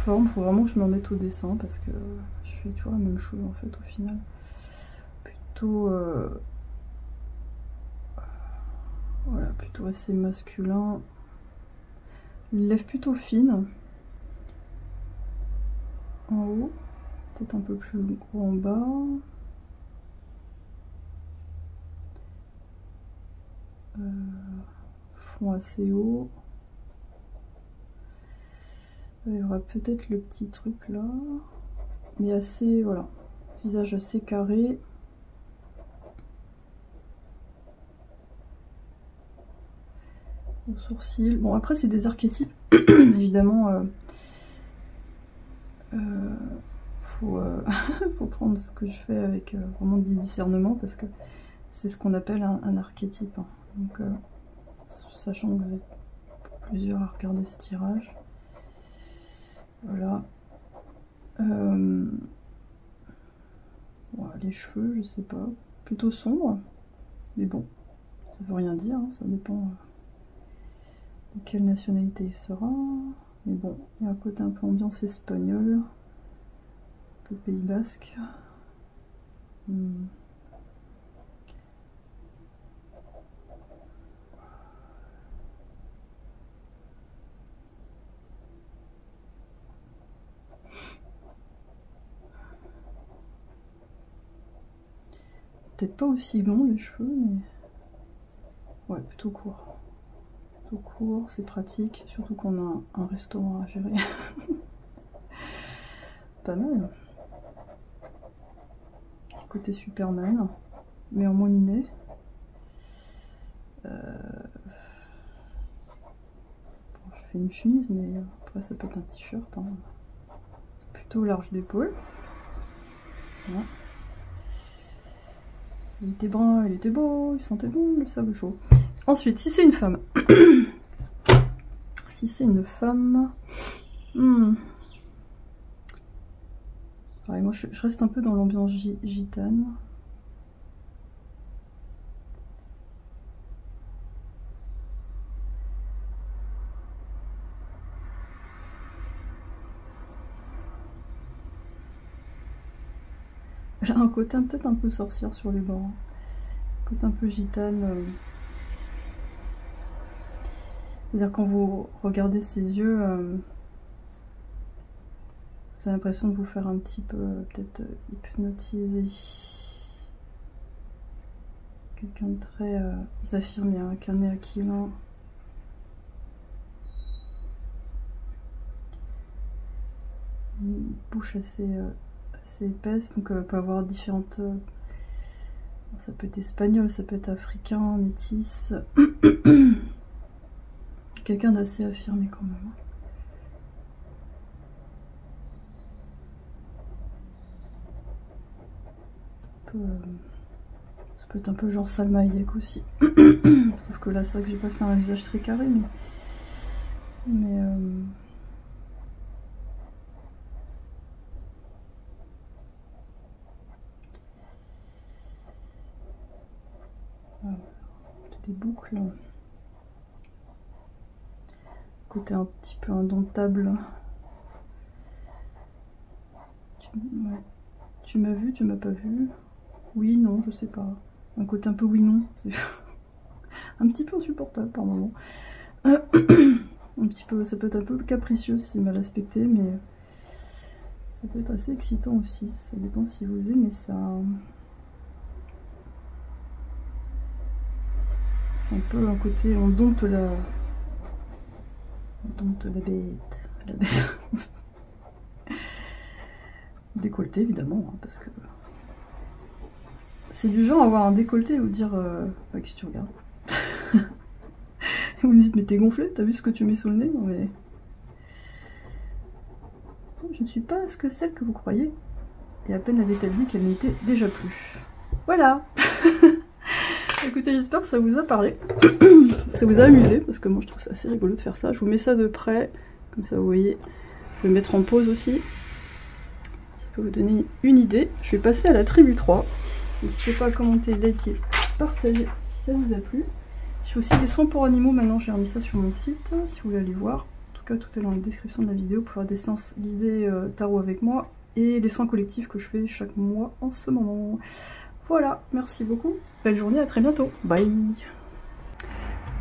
A: forme, faut vraiment que je m'en mette au dessin parce que je fais toujours la même chose en fait au final. Plutôt euh, voilà, plutôt assez masculin. Lève plutôt fine. En haut, peut-être un peu plus gros en bas. Euh, fond assez haut. Il y aura peut-être le petit truc là. Mais assez, voilà. Visage assez carré. Au sourcil. Bon, après, c'est des archétypes. Évidemment, euh, euh, euh, faut, prendre ce que je fais avec vraiment du discernement parce que c'est ce qu'on appelle un, archétype. Hein. Donc, sachant que vous êtes plusieurs à regarder ce tirage. Voilà. Les cheveux, je sais pas. Plutôt sombre. Mais bon, ça veut rien dire, hein, ça dépend. Quelle nationalité il sera Mais bon, il y a un côté un peu ambiance espagnole. Un peu Pays Basque. Hmm. Peut-être pas aussi long les cheveux, mais ouais, plutôt court. Court, c'est pratique, surtout qu'on a un, restaurant à gérer. pas mal. Petit côté Superman, mais en moins miné. Euh, je fais une chemise, mais après ça peut être un t-shirt. Hein. Plutôt large d'épaule. Il était brun, il était beau, il sentait bon le sable chaud. Ensuite, si c'est une femme. si c'est une femme... Hmm. moi je, reste un peu dans l'ambiance gitane. J'ai un côté peut-être un peu sorcière sur les bords. Un côté un peu gitane. Euh. C'est-à-dire quand vous regardez ses yeux, euh, vous avez l'impression de vous faire un petit peu peut-être hypnotiser. Quelqu'un de très euh, affirmé, hein, un nez aquilant. Une bouche assez c'est épaisse, donc elle euh, peut avoir différentes... Euh, ça peut être espagnol, ça peut être africain, métis. Quelqu'un d'assez affirmé quand même. Euh, ça peut être un peu genre Salma Hayek aussi. Sauf que là, c'est vrai que j'ai pas fait un visage très carré, mais... Mais... des boucles. Côté un petit peu indomptable. Tu, m'as vu, tu m'as pas vu? Oui, non, je sais pas. Un côté un peu oui-non. C'est un petit peu insupportable par moment. un petit peu, ça peut être un peu capricieux si c'est mal aspecté, mais ça peut être assez excitant aussi. Ça dépend si vous aimez ça. un peu un côté, on dompte la... On dompte la bête. Décolleté évidemment, hein, parce que... C'est du genre avoir un décolleté et vous dire... Euh... Bah, qu'est-ce que tu regardes? Vous me dites, mais t'es gonflé T'as vu ce que tu mets sous le nez? Non mais... Je ne suis pas ce que celle que vous croyez. Et à peine avait-elle dit qu'elle n'était déjà plus. Voilà Écoutez, j'espère que ça vous a parlé, ça vous a amusé, parce que moi je trouve ça assez rigolo de faire ça. Je vous mets ça de près, comme ça vous voyez. Je vais mettre en pause aussi. Ça peut vous donner une idée. Je vais passer à la tribu 3. N'hésitez pas à commenter, liker, partager si ça vous a plu. J'ai aussi des soins pour animaux maintenant, j'ai remis ça sur mon site, si vous voulez aller voir. En tout cas, tout est dans la description de la vidéo pour avoir des séances guidées euh, tarot avec moi et les soins collectifs que je fais chaque mois en ce moment. Voilà, merci beaucoup. Belle journée, à très bientôt. Bye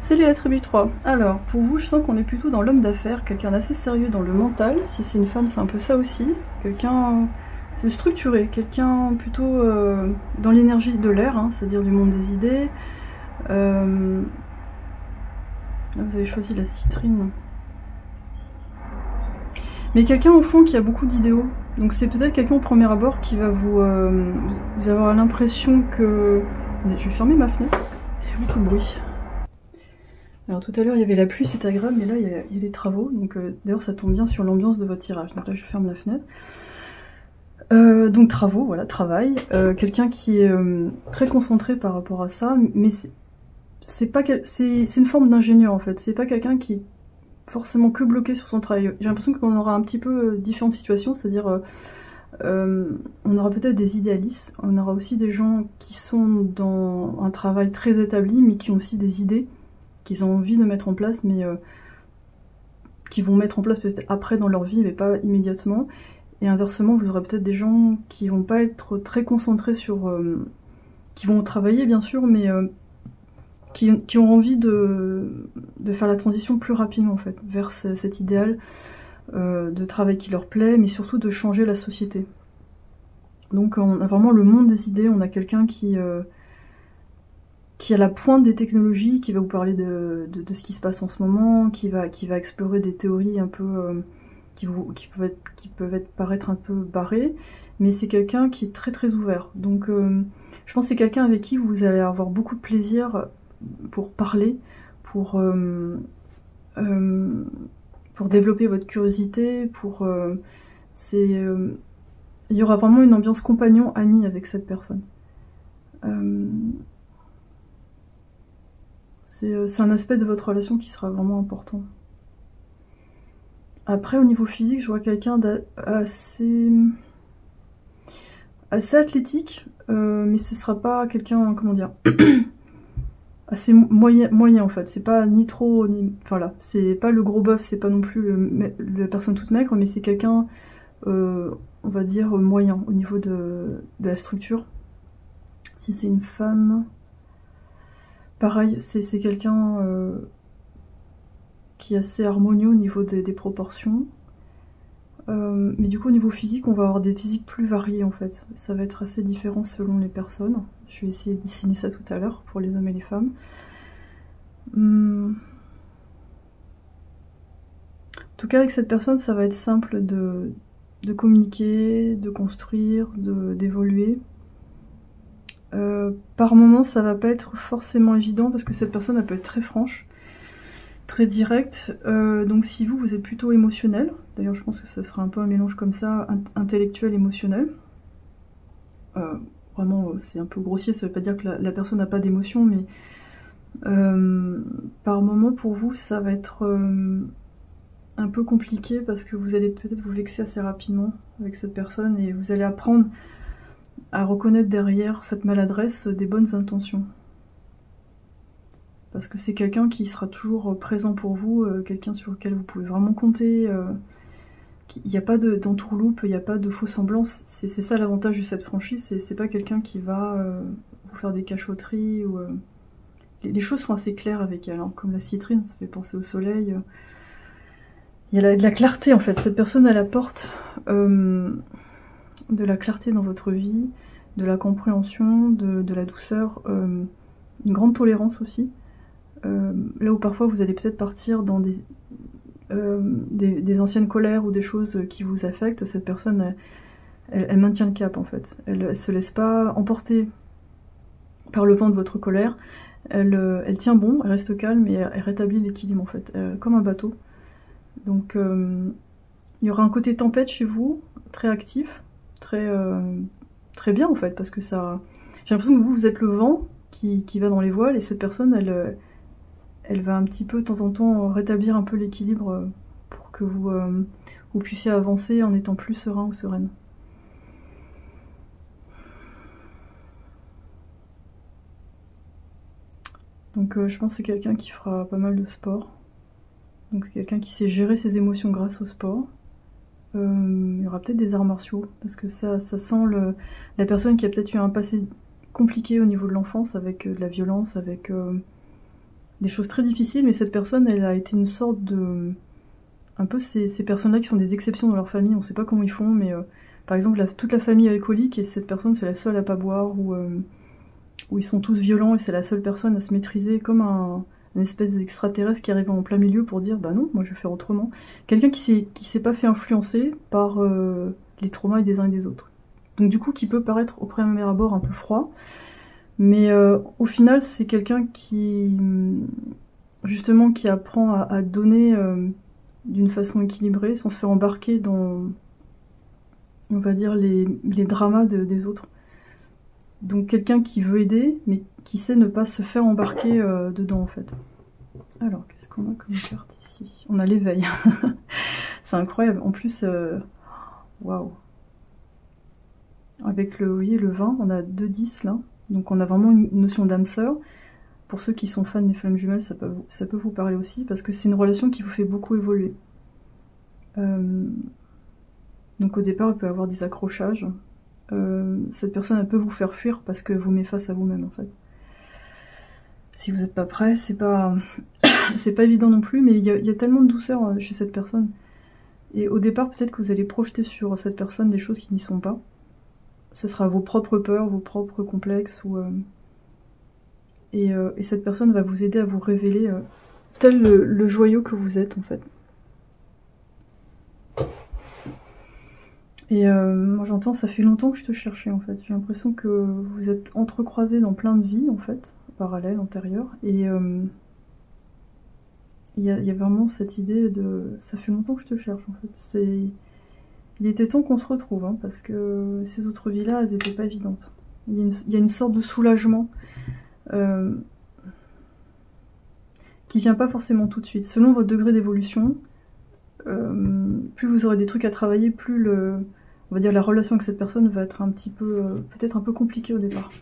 A: Salut la tribu 3 Alors, pour vous, je sens qu'on est plutôt dans l'homme d'affaires, quelqu'un d'assez sérieux dans le mental. Si c'est une femme, c'est un peu ça aussi. Quelqu'un de structuré, quelqu'un plutôt euh, dans l'énergie de l'air, hein, c'est-à-dire du monde des idées. Euh, là, vous avez choisi la citrine. Mais quelqu'un au fond qui a beaucoup d'idéaux, donc c'est peut-être quelqu'un au premier abord qui va vous, euh, vous avoir l'impression que... Je vais fermer ma fenêtre parce qu'il y a beaucoup de bruit. Alors tout à l'heure il y avait la pluie, c'était agréable, mais là il y a, des travaux, donc euh, d'ailleurs ça tombe bien sur l'ambiance de votre tirage. Donc là je ferme la fenêtre. Euh, donc travaux, voilà, travail. quelqu'un qui est très concentré par rapport à ça, mais c'est pas c'est une forme d'ingénieur en fait. C'est pas quelqu'un qui forcément que bloqué sur son travail. J'ai l'impression qu'on aura un petit peu euh, différentes situations, c'est-à-dire euh, euh, on aura peut-être des idéalistes, on aura aussi des gens qui sont dans un travail très établi mais qui ont aussi des idées qu'ils ont envie de mettre en place, mais qui vont mettre en place peut-être après dans leur vie, mais pas immédiatement. Et inversement, vous aurez peut-être des gens qui vont pas être très concentrés sur... qui vont travailler bien sûr, mais qui, ont envie de, de, faire la transition plus rapidement en fait, vers cet idéal euh, de travail qui leur plaît, mais surtout de changer la société. Donc on a vraiment le monde des idées, on a quelqu'un qui, euh, qui a la pointe des technologies, qui va vous parler de, de, ce qui se passe en ce moment, qui va, qui va explorer des théories un peu euh, qui, vous, qui, peuvent être, qui peuvent être, paraître un peu barrées, mais c'est quelqu'un qui est très très ouvert. Donc je pense que c'est quelqu'un avec qui vous allez avoir beaucoup de plaisir pour parler, pour, euh, euh, pour développer votre curiosité, pour... Euh, c'est... il y aura vraiment une ambiance compagnon-ami avec cette personne. c'est un aspect de votre relation qui sera vraiment important. Après, au niveau physique, je vois quelqu'un d'assez assez athlétique, mais ce sera pas quelqu'un, comment dire, assez moyen, moyen en fait. C'est pas ni trop, ni. C'est pas le gros bœuf, c'est pas non plus la personne toute maigre, mais c'est quelqu'un, euh, on va dire, moyen au niveau de, la structure. Si c'est une femme. Pareil, c'est quelqu'un euh, qui est assez harmonieux au niveau des, proportions. Euh, mais du coup, au niveau physique, on va avoir des physiques plus variées en fait. Ça va être assez différent selon les personnes. Je vais essayer de dessiner ça tout à l'heure pour les hommes et les femmes. Hmm. En tout cas, avec cette personne, ça va être simple de, communiquer, de construire, d'évoluer. Euh, par moments, ça va pas être forcément évident parce que cette personne, elle peut être très franche, très directe. Euh, donc, si vous, vous êtes plutôt émotionnel, d'ailleurs, je pense que ça sera un peu un mélange comme ça, intellectuel, émotionnel. Euh, vraiment, euh, c'est un peu grossier, ça veut pas dire que la, personne n'a pas d'émotion, mais par moment pour vous, ça va être un peu compliqué parce que vous allez peut-être vous vexer assez rapidement avec cette personne et vous allez apprendre à reconnaître derrière cette maladresse des bonnes intentions. Parce que c'est quelqu'un qui sera toujours présent pour vous, quelqu'un sur lequel vous pouvez vraiment compter. Il n'y a pas d'entourloupe, il n'y a pas de faux semblants. C'est ça l'avantage de cette franchise, c'est pas quelqu'un qui va euh, vous faire des cachotteries. Ou, euh, les, choses sont assez claires avec elle, hein. comme la citrine, ça fait penser au soleil. Il y a de la clarté en fait. Cette personne, elle apporte euh, de la clarté dans votre vie, de la compréhension, de la douceur, une grande tolérance aussi. Là où parfois vous allez peut-être partir dans des, euh, des, anciennes colères ou des choses qui vous affectent, cette personne, elle, maintient le cap en fait. Elle, ne se laisse pas emporter par le vent de votre colère. Elle, euh, elle tient bon, elle reste calme et elle, rétablit l'équilibre en fait, euh, comme un bateau. Donc il y aura un côté tempête chez vous, très actif, très, très bien en fait, parce que ça. J'ai l'impression que vous, vous êtes le vent qui, qui, va dans les voiles et cette personne, elle, elle va un petit peu de temps en temps rétablir un peu l'équilibre euh, pour que vous, euh, vous puissiez avancer en étant plus serein ou sereine. Donc euh, je pense que c'est quelqu'un qui fera pas mal de sport. Donc c'est quelqu'un qui sait gérer ses émotions grâce au sport. il y aura peut-être des arts martiaux, parce que ça, ça sent la personne qui a peut-être eu un passé compliqué au niveau de l'enfance, avec de la violence, avec des choses très difficiles, mais cette personne, elle a été une sorte de... Un peu ces, personnes-là qui sont des exceptions dans leur famille, on ne sait pas comment ils font, mais euh, par exemple, toute la famille alcoolique, et cette personne, c'est la seule à pas boire, ou euh, où ils sont tous violents, et c'est la seule personne à se maîtriser, comme un, espèce d'extraterrestre qui arrive en plein milieu pour dire, bah non, moi je vais faire autrement. Quelqu'un qui s'est qui s'est pas fait influencer par euh, les traumas des uns et des autres. Donc du coup, qui peut paraître au premier abord un peu froid, mais euh, au final, c'est quelqu'un qui, justement, qui apprend à, donner euh, d'une façon équilibrée, sans se faire embarquer dans, on va dire, les, dramas des autres. Donc quelqu'un qui veut aider, mais qui sait ne pas se faire embarquer euh, dedans, en fait. Alors, qu'est-ce qu'on a comme carte ici? On a l'éveil. c'est incroyable. En plus, waouh. Avec le, le 20, on a deux 10 là. Donc on a vraiment une notion d'âme sœur. pour ceux qui sont fans des flammes jumelles, ça peut, vous, parler aussi, parce que c'est une relation qui vous fait beaucoup évoluer. Euh, donc au départ, il peut y avoir des accrochages. Euh, cette personne, elle peut vous faire fuir parce que vous met face à vous-même, en fait. Si vous n'êtes pas prêt, c'est pas... c'est pas évident non plus, mais il y, y, a tellement de douceur chez cette personne. Et au départ, peut-être que vous allez projeter sur cette personne des choses qui n'y sont pas. Ce sera vos propres peurs, vos propres complexes. Euh, et, euh, et, cette personne va vous aider à vous révéler euh, tel le, le, joyau que vous êtes en fait. Et moi j'entends, ça fait longtemps que je te cherchais en fait. J'ai l'impression que vous êtes entrecroisés dans plein de vies en fait, parallèles, antérieures. Et il y, y, a vraiment cette idée de... Ça fait longtemps que je te cherche en fait. C'est... Il était temps qu'on se retrouve, hein, parce que ces autres vies-là, elles n'étaient pas évidentes. Il y, a une, sorte de soulagement euh, qui vient pas forcément tout de suite. Selon votre degré d'évolution, euh, plus vous aurez des trucs à travailler, plus va dire la relation avec cette personne va être un petit peu, euh, peut-être un peu compliquée au départ.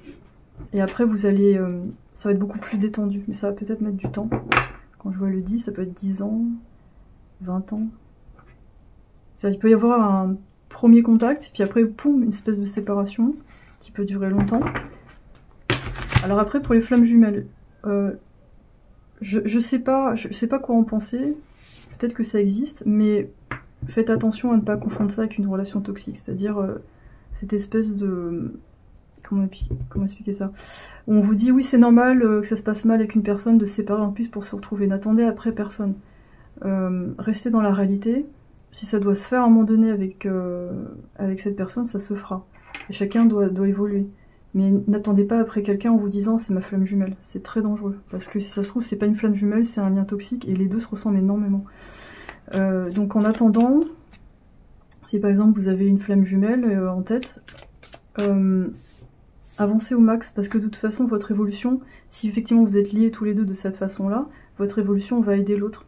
A: Et après, vous allez, euh, ça va être beaucoup plus détendu, mais ça va peut-être mettre du temps. Quand je vois le 10, ça peut être 10 ans, 20 ans. Il peut y avoir un premier contact, puis après, poum, une espèce de séparation qui peut durer longtemps. Alors après, pour les flammes jumelles, euh, je, je sais pas, sais pas quoi en penser. Peut-être que ça existe, mais faites attention à ne pas confondre ça avec une relation toxique, c'est-à-dire euh, cette espèce de comment, expliquer ça? On vous dit oui c'est normal euh, que ça se passe mal avec une personne de séparer en plus pour se retrouver. N'attendez après personne. Restez dans la réalité. Si ça doit se faire à un moment donné avec, euh, cette personne, ça se fera. Et chacun doit, évoluer. Mais n'attendez pas après quelqu'un en vous disant c'est ma flamme jumelle. C'est très dangereux. Parce que si ça se trouve, c'est pas une flamme jumelle, c'est un lien toxique et les deux se ressemblent énormément. Euh, donc en attendant, si par exemple vous avez une flamme jumelle euh, en tête, avancez au max parce que de toute façon votre évolution, si effectivement vous êtes liés tous les deux de cette façon-là, votre évolution va aider l'autre.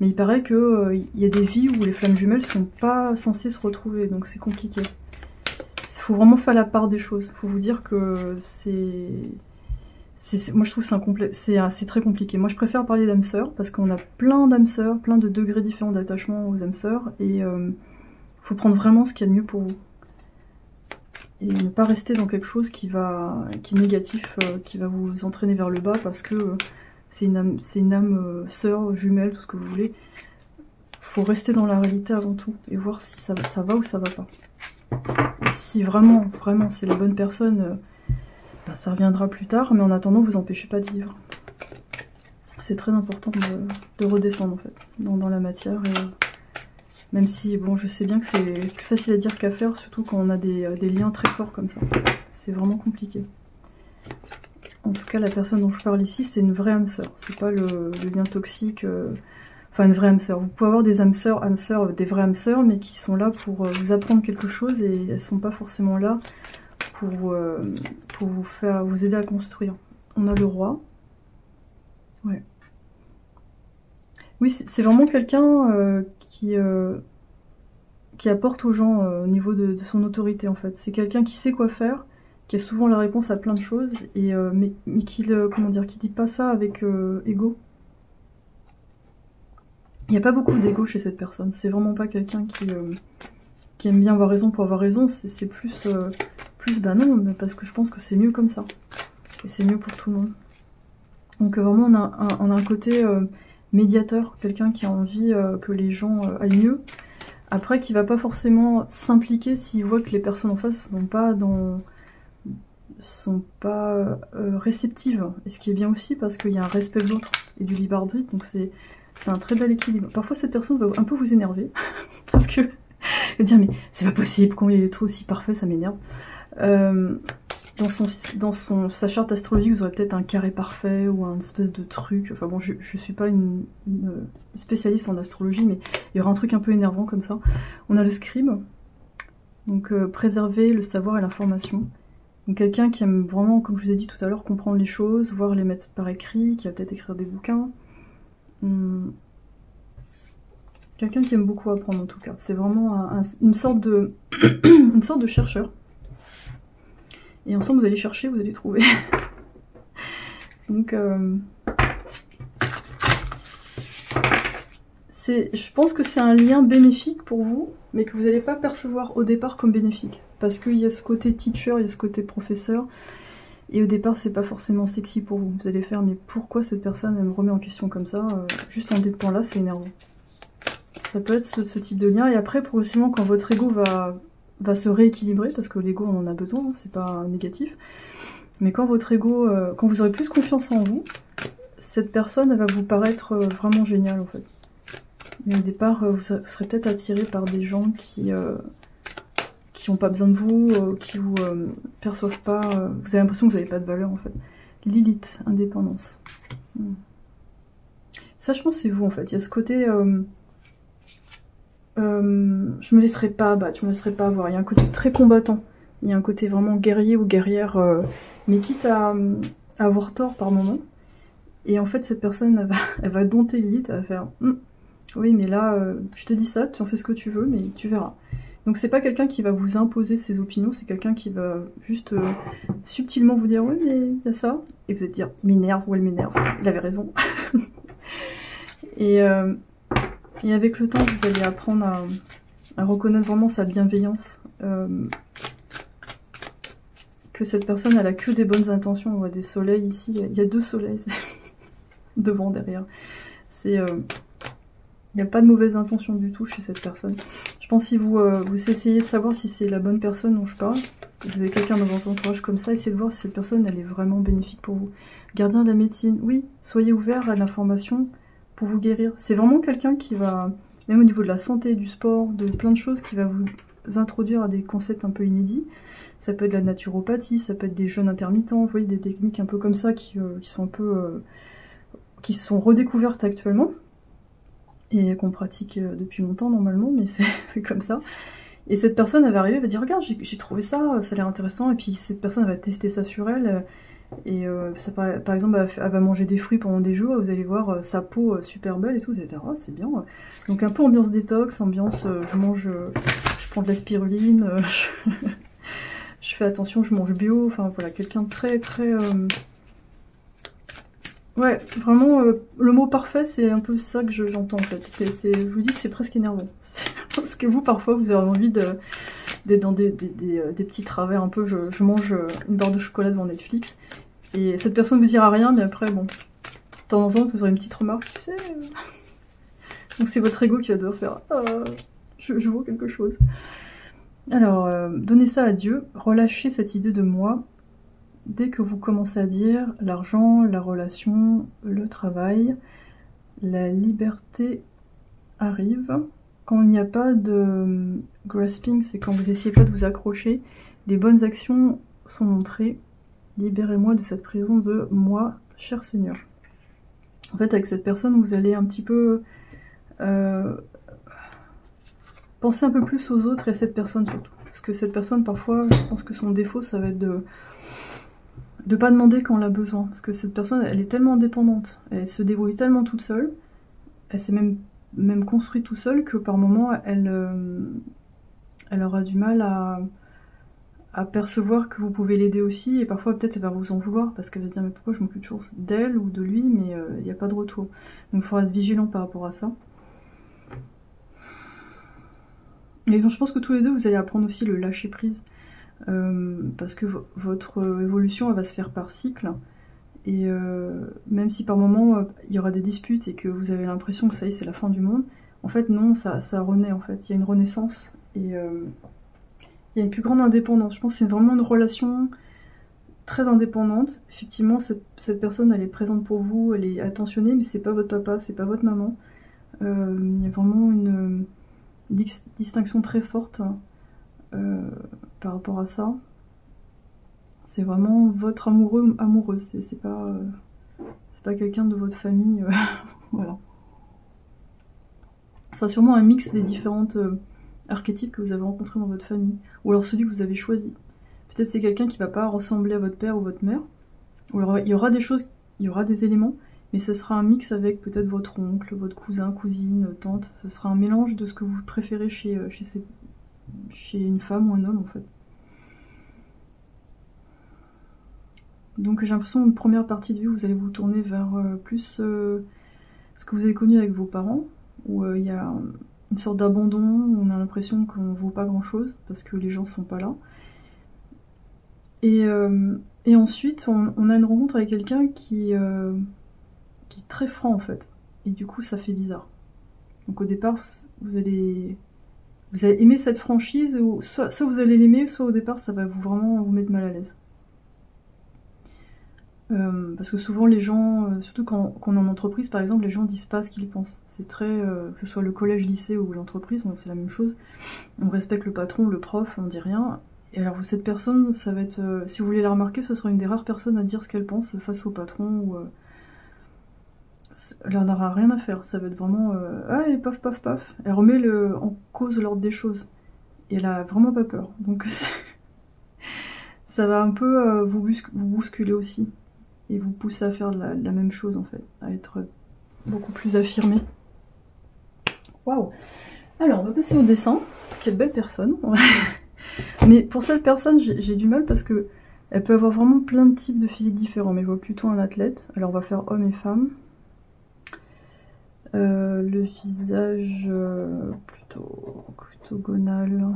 A: Mais il paraît qu'il euh, y a des vies où les flammes jumelles sont pas censées se retrouver, donc c'est compliqué. Il faut vraiment faire la part des choses. Il faut vous dire que c'est moi je trouve c'est très compliqué. Moi je préfère parler d'âmes sœurs parce qu'on a plein d'âmes sœurs, plein de degrés différents d'attachement aux âmes sœurs et il euh, faut prendre vraiment ce qu'il y a de mieux pour vous. Et ne pas rester dans quelque chose qui va qui est négatif, euh, qui va vous entraîner vers le bas parce que c'est une âme, euh, sœur, jumelle, tout ce que vous voulez. Faut rester dans la réalité avant tout et voir si ça, va ou ça va pas. Si vraiment, vraiment c'est la bonne personne ben, ça reviendra plus tard, mais en attendant, vous empêchez pas de vivre. C'est très important de, de, redescendre en fait, dans, la matière. Et, même si, bon, je sais bien que c'est plus facile à dire qu'à faire, surtout quand on a des liens très forts comme ça. C'est vraiment compliqué. En tout cas, la personne dont je parle ici, c'est une vraie âme sœur. C'est pas le, lien toxique... Euh, enfin une vraie âme sœur. Vous pouvez avoir des âmes sœurs, âmes sœurs, des vraies âmes sœurs, mais qui sont là pour euh, vous apprendre quelque chose et elles sont pas forcément là pour, euh, pour vous faire vous aider à construire. On a le roi. Ouais. Oui, c'est vraiment quelqu'un euh, qui, euh, qui apporte aux gens euh, au niveau de, de, son autorité en fait. C'est quelqu'un qui sait quoi faire, qui a souvent la réponse à plein de choses, et, euh, mais, mais qui, le, comment dire, qui dit pas ça avec euh, ego. Il n'y a pas beaucoup d'ego chez cette personne. C'est vraiment pas quelqu'un qui, qui aime bien avoir raison pour avoir raison. C'est plus plus, bah non, mais parce que je pense que c'est mieux comme ça. Et c'est mieux pour tout le monde. Donc euh, vraiment, on a un, on a un côté euh, médiateur, quelqu'un qui a envie euh, que les gens euh, aillent mieux. Après, qui va pas forcément s'impliquer s'il voit que les personnes en face sont pas dans sont pas réceptives. Et ce qui est bien aussi parce qu'il y a un respect de l'autre et du libre arbitre, donc c'est un très bel équilibre. Parfois, cette personne va un peu vous énerver parce que dire mais c'est pas possible, quand il est tout aussi parfait, ça m'énerve. Euh, dans, son, dans son, sa charte astrologique, vous aurez peut-être un carré parfait ou un espèce de truc. Enfin bon, je, je suis pas une, une, spécialiste en astrologie, mais il y aura un truc un peu énervant comme ça. On a le scribe, donc euh, préserver le savoir et l'information. Donc quelqu'un qui aime vraiment, comme je vous ai dit tout à l'heure, comprendre les choses, voir les mettre par écrit, qui va peut-être écrire des bouquins. Hum. Quelqu'un qui aime beaucoup apprendre en tout cas. C'est vraiment un, un, une, sorte de une sorte de chercheur. Et ensemble, vous allez chercher, vous allez trouver. Donc, euh, je pense que c'est un lien bénéfique pour vous, mais que vous n'allez pas percevoir au départ comme bénéfique. Parce qu'il y a ce côté teacher, il y a ce côté professeur, et au départ c'est pas forcément sexy pour vous. Vous allez faire, mais pourquoi cette personne me remet en question comme ça euh, Juste en temps là, c'est énervant. Ça peut être ce, type de lien, et après progressivement quand votre ego va, va se rééquilibrer, parce que l'ego on en a besoin, hein, c'est pas négatif, mais quand votre ego, euh, quand vous aurez plus confiance en vous, cette personne elle va vous paraître euh, vraiment géniale en fait. Mais au départ, vous, serez peut-être attiré par des gens qui qui n'ont pas besoin de vous, qui vous perçoivent pas. vous avez l'impression que vous n'avez pas de valeur en fait. Lilith, indépendance. Hmm. Ça, je pense, c'est vous en fait. Il y a ce côté. je me laisserai pas abattre, je me laisserai pas avoir. Il y a un côté très combattant. Il y a un côté vraiment guerrier ou guerrière mais quitte à, avoir tort par moment. Et en fait, cette personne, elle va, va dompter Lilith, elle va faire hum, Oui, mais là, euh, je te dis ça, tu en fais ce que tu veux, mais tu verras. Donc, c'est pas quelqu'un qui va vous imposer ses opinions, c'est quelqu'un qui va juste euh, subtilement vous dire Oui, mais il y a ça. Et vous allez dire m'énerve ou elle m'énerve. Il avait raison. et, euh, et avec le temps, vous allez apprendre à, reconnaître vraiment sa bienveillance que cette personne elle a que des bonnes intentions. On voit des soleils ici, il y a deux soleils devant, derrière. C'est... Euh, il n'y a pas de mauvaise intention du tout chez cette personne. Je pense si vous, euh, vous essayez de savoir si c'est la bonne personne dont je parle, vous avez quelqu'un dans votre entourage comme ça, essayez de voir si cette personne elle est vraiment bénéfique pour vous. Gardien de la médecine, oui, soyez ouvert à l'information pour vous guérir. C'est vraiment quelqu'un qui va, même au niveau de la santé, du sport, de plein de choses, qui va vous introduire à des concepts un peu inédits. Ça peut être la naturopathie, ça peut être des jeûnes intermittents, vous voyez, des techniques un peu comme ça qui, euh, sont un peu... Euh, qui sont redécouvertes actuellement et qu'on pratique euh, depuis longtemps normalement, mais c'est comme ça. Et cette personne elle va arriver, elle va dire regarde j'ai trouvé ça, ça a l'air intéressant, et puis cette personne va tester ça sur elle, et ça, par, exemple elle va manger des fruits pendant des jours, vous allez voir sa peau super belle et tout, dire oh c'est bien. Donc un peu ambiance détox, ambiance je mange, je prends de la spiruline, je fais attention, je mange bio, enfin voilà, quelqu'un de très très... Euh, ouais, vraiment, euh, le mot parfait, c'est un peu ça que j'entends en fait. je vous dis, c'est presque énervant. Parce que vous, parfois, vous avez envie d'être dans des, euh, des, petits travers un peu. Je, mange une barre de chocolat devant Netflix, et cette personne ne vous dira rien, mais après, bon, de temps en temps, vous aurez une petite remarque, tu sais... Donc c'est votre ego qui va devoir faire je, je vois quelque chose ». Alors, euh, donnez ça à Dieu, relâchez cette idée de moi dès que vous commencez à dire l'argent, la relation, le travail, la liberté arrive. Quand il n'y a pas de grasping, c'est quand vous essayez pas de vous accrocher, les bonnes actions sont montrées. Libérez-moi de cette prison de moi, cher Seigneur. En fait, avec cette personne, vous allez un petit peu euh, Pensez un peu plus aux autres et à cette personne surtout. Parce que cette personne, parfois, je pense que son défaut, ça va être de de pas demander quand on a besoin. Parce que cette personne, elle est tellement indépendante, elle se débrouille tellement toute seule, elle s'est même, construite toute seule que par moments, elle, euh, elle aura du mal à, à percevoir que vous pouvez l'aider aussi, et parfois peut-être elle va vous en vouloir, parce qu'elle va se dire mais pourquoi je m'occupe toujours d'elle ou de lui, mais euh, il n'y a pas de retour. Donc il faudra être vigilant par rapport à ça. Et donc je pense que tous les deux, vous allez apprendre aussi le lâcher prise. Euh, parce que votre évolution, va se faire par cycle. Et euh, même si par moment, euh, il y aura des disputes et que vous avez l'impression que ça y est, c'est la fin du monde, en fait, non, ça, ça renaît, en fait. Il y a une renaissance et il y a une plus grande indépendance. Je pense que c'est vraiment une relation très indépendante. Effectivement, cette, personne, elle est présente pour vous, elle est attentionnée, mais c'est pas votre papa, c'est pas votre maman. il y a vraiment une distinction très forte euh, par rapport à ça. C'est vraiment votre amoureux amoureuse, c'est pas, euh, pas quelqu'un de votre famille. Euh, voilà. C'est sûrement un mix des différentes archétypes que vous avez rencontrés dans votre famille, ou alors celui que vous avez choisi. Peut-être c'est quelqu'un qui va pas ressembler à votre père ou votre mère, il y aura des choses, il y aura des éléments mais ce sera un mix avec peut-être votre oncle, votre cousin, cousine, tante. Ce sera un mélange de ce que vous préférez chez, euh, chez, chez une femme ou un homme en fait. Donc j'ai l'impression une première partie de vie, vous allez vous tourner vers euh, plus euh, ce que vous avez connu avec vos parents, où euh, il y a une sorte d'abandon, on a l'impression qu'on ne vaut pas grand-chose, parce que les gens sont pas là. Et, et ensuite, on, a une rencontre avec quelqu'un qui, qui est très franc en fait. Et du coup, ça fait bizarre. Donc au départ, vous allez, vous allez aimer cette franchise, ou soit, soit vous allez l'aimer, soit au départ, ça va vous vraiment vous mettre mal à l'aise. Euh, parce que souvent les gens, euh, surtout quand, on est en entreprise par exemple, les gens disent pas ce qu'ils pensent. C'est très, euh, que ce soit le collège, lycée ou l'entreprise, c'est la même chose. On respecte le patron, le prof, on dit rien. Et alors cette personne, ça va être, si vous voulez la remarquer, ce sera une des rares personnes à dire ce qu'elle pense face au patron ou elle n'en aura rien à faire. Ça va être vraiment, ah et paf paf paf. Elle remet le, en cause l'ordre des choses. Et elle a vraiment pas peur. Donc ça va un peu vous, vous bousculer aussi et vous pousse à faire la, même chose en fait, à être beaucoup plus affirmé. Waouh Alors on va passer au dessin. Quelle belle personne Mais pour cette personne, j'ai du mal parce que elle peut avoir vraiment plein de types de physique différents, mais je vois plutôt un athlète. Alors on va faire homme et femme. Euh, le visage euh, plutôt octogonal.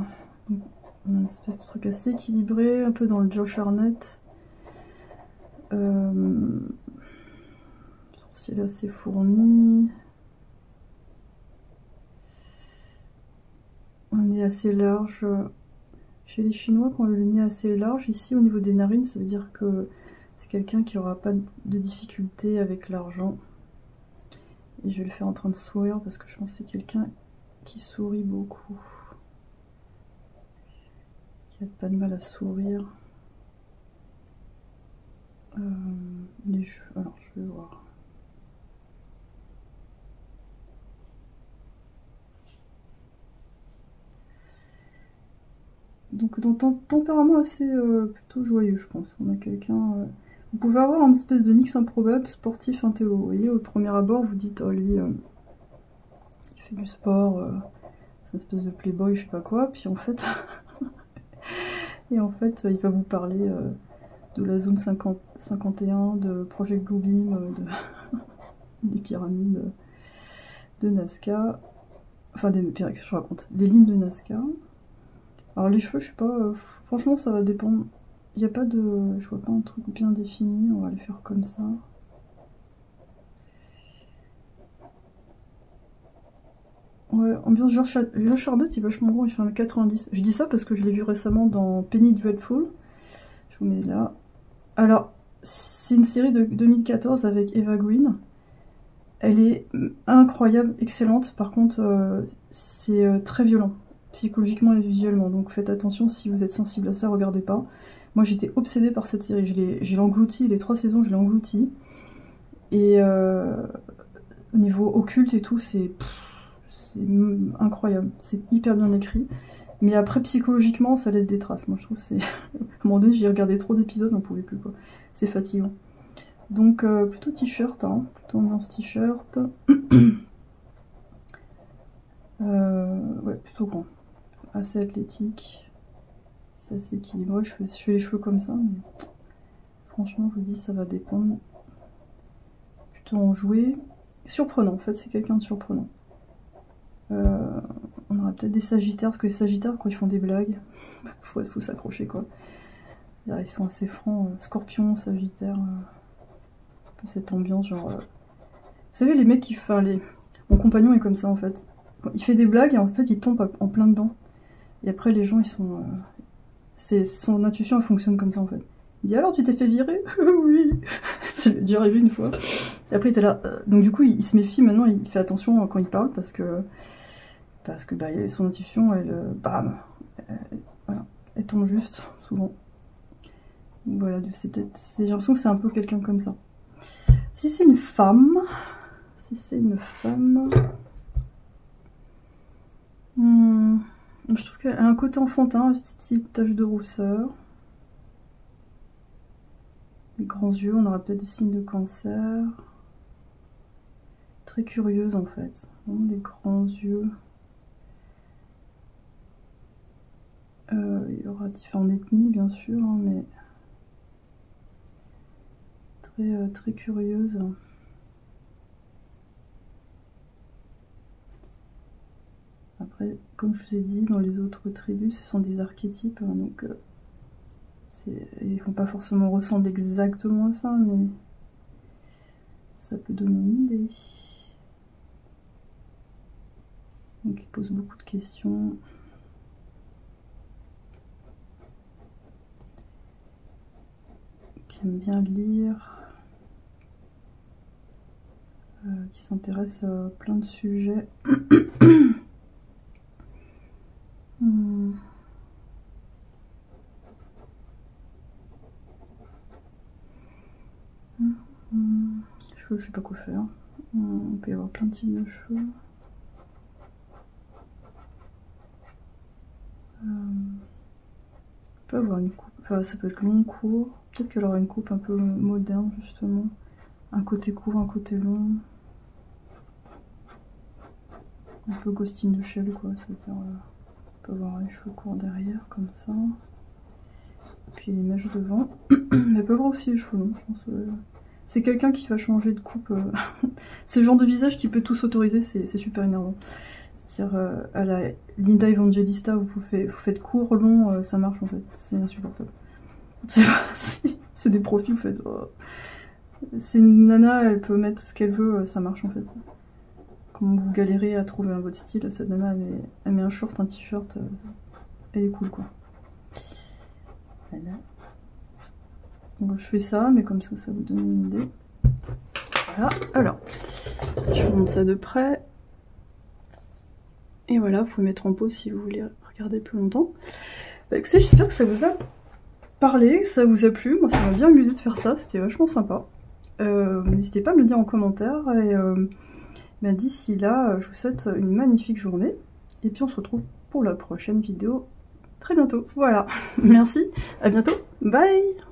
A: On a une espèce de truc assez équilibré, un peu dans le Josh Arnett. Euh, sourcil assez fourni. On est assez large. Chez les Chinois, quand le nez est assez large, ici au niveau des narines, ça veut dire que c'est quelqu'un qui aura pas de difficulté avec l'argent. Et je vais le faire en train de sourire parce que je pense que c'est quelqu'un qui sourit beaucoup. Qui a pas de mal à sourire. Les cheveux, alors je vais voir. Donc dans tempérament assez euh, plutôt joyeux je pense. On a quelqu'un... Euh, vous pouvez avoir un espèce de mix improbable, sportif, intello. Vous voyez, au premier abord, vous dites, oh lui, il fait du sport, c'est une espèce de playboy, je sais pas quoi. Puis en fait... et en fait, il va vous parler de la zone 50, 51, de Project Bluebeam, euh, de des pyramides de Nazca. Enfin, des pyramides, je raconte. Les lignes de Nazca. Alors les cheveux, je sais pas, euh, franchement ça va dépendre. Il n'y a pas de... Je vois pas un truc bien défini, on va les faire comme ça. Ouais, ambiance George, Chardot, il est vachement gros, il fait 1m90. Je dis ça parce que je l'ai vu récemment dans Penny Dreadful. Je vous mets là. Alors, c'est une série de 2014 avec Eva Green. Elle est incroyable, excellente. Par contre, euh, c'est euh, très violent, psychologiquement et visuellement. Donc faites attention, si vous êtes sensible à ça, regardez pas. Moi, j'étais obsédée par cette série. J'ai englouti, les trois saisons, je l'ai englouti. Et euh, au niveau occulte et tout, c'est incroyable. C'est hyper bien écrit. Mais après, psychologiquement, ça laisse des traces. Moi, je trouve c'est. à un moment donné, j'ai regardé trop d'épisodes, on pouvait plus, quoi. C'est fatigant. Donc, euh, plutôt t-shirt, hein. Plutôt ambiance t-shirt. Euh, ouais, plutôt grand. Assez athlétique. C'est assez équilibré. Je fais, je fais les cheveux comme ça, mais. Franchement, je vous dis, ça va dépendre. Plutôt enjoué. Surprenant, en fait, c'est quelqu'un de surprenant. Euh, on aura peut-être des sagittaires, parce que les sagittaires, quand ils font des blagues, faut, faut s'accrocher quoi. Ils sont assez francs. Euh, scorpion, sagittaire, euh, cette ambiance genre... Vous savez les mecs qui... Enfin, les... Mon compagnon est comme ça en fait. Il fait des blagues et en fait il tombe en plein dedans. Et après les gens ils sont... Son intuition elle fonctionne comme ça en fait. Il dit alors tu t'es fait virer? Oui C'est déjà arrivé une fois. Après il était là. Donc du coup il, se méfie maintenant, il fait attention quand il parle parce que parce que bah, son intuition, elle, euh, bam, elle, tombe juste, souvent. Voilà, j'ai l'impression que c'est un peu quelqu'un comme ça. Si c'est une femme, si c'est une femme, hmm, je trouve qu'elle a un côté enfantin, petite tache de rousseur. Les grands yeux, on aura peut-être des signes de cancer. Très curieuse en fait, des grands yeux. Euh, il y aura différentes ethnies, bien sûr, hein, mais très, euh, très curieuse. Après, comme je vous ai dit, dans les autres tribus, ce sont des archétypes, hein, donc euh, ils ne vont pas forcément ressembler exactement à ça, mais ça peut donner une idée. Donc il pose beaucoup de questions. Qui aime bien lire. Euh, qui s'intéresse à plein de sujets. Hmm. Hmm. Cheveux, je sais pas quoi faire. Hmm, on peut y avoir plein de types de cheveux. Euh, peut avoir une coupe, enfin ça peut être long, court. Peut-être qu'elle aura une coupe un peu moderne justement. Un côté court, un côté long. Un peu ghosting de Shell quoi, c'est-à-dire euh, on peut avoir les cheveux courts derrière comme ça. Puis les mèches devant. Mais peut avoir aussi les cheveux longs, je pense. Euh. C'est quelqu'un qui va changer de coupe. c'est le genre de visage qui peut tout s'autoriser, c'est super énervant dire euh, à la Linda Evangelista, vous, vous faites court, long, euh, ça marche en fait. C'est insupportable. C'est des profils, vous faites. Oh. C'est une nana, elle peut mettre ce qu'elle veut, euh, ça marche en fait. Quand vous galérez à trouver un votre style, cette nana, elle met, un short, un t-shirt, elle est cool quoi. Voilà. Je fais ça, mais comme ça, ça vous donne une idée. Voilà, alors, je vous montre ça de près. Et voilà, vous pouvez mettre en pause si vous voulez regarder plus longtemps. Bah, écoutez, j'espère que ça vous a parlé, que ça vous a plu. Moi, ça m'a bien amusé de faire ça, c'était vachement sympa. Euh, n'hésitez pas à me le dire en commentaire. Et euh, bah, d'ici là, je vous souhaite une magnifique journée. Et puis on se retrouve pour la prochaine vidéo très bientôt. Voilà, merci, à bientôt, bye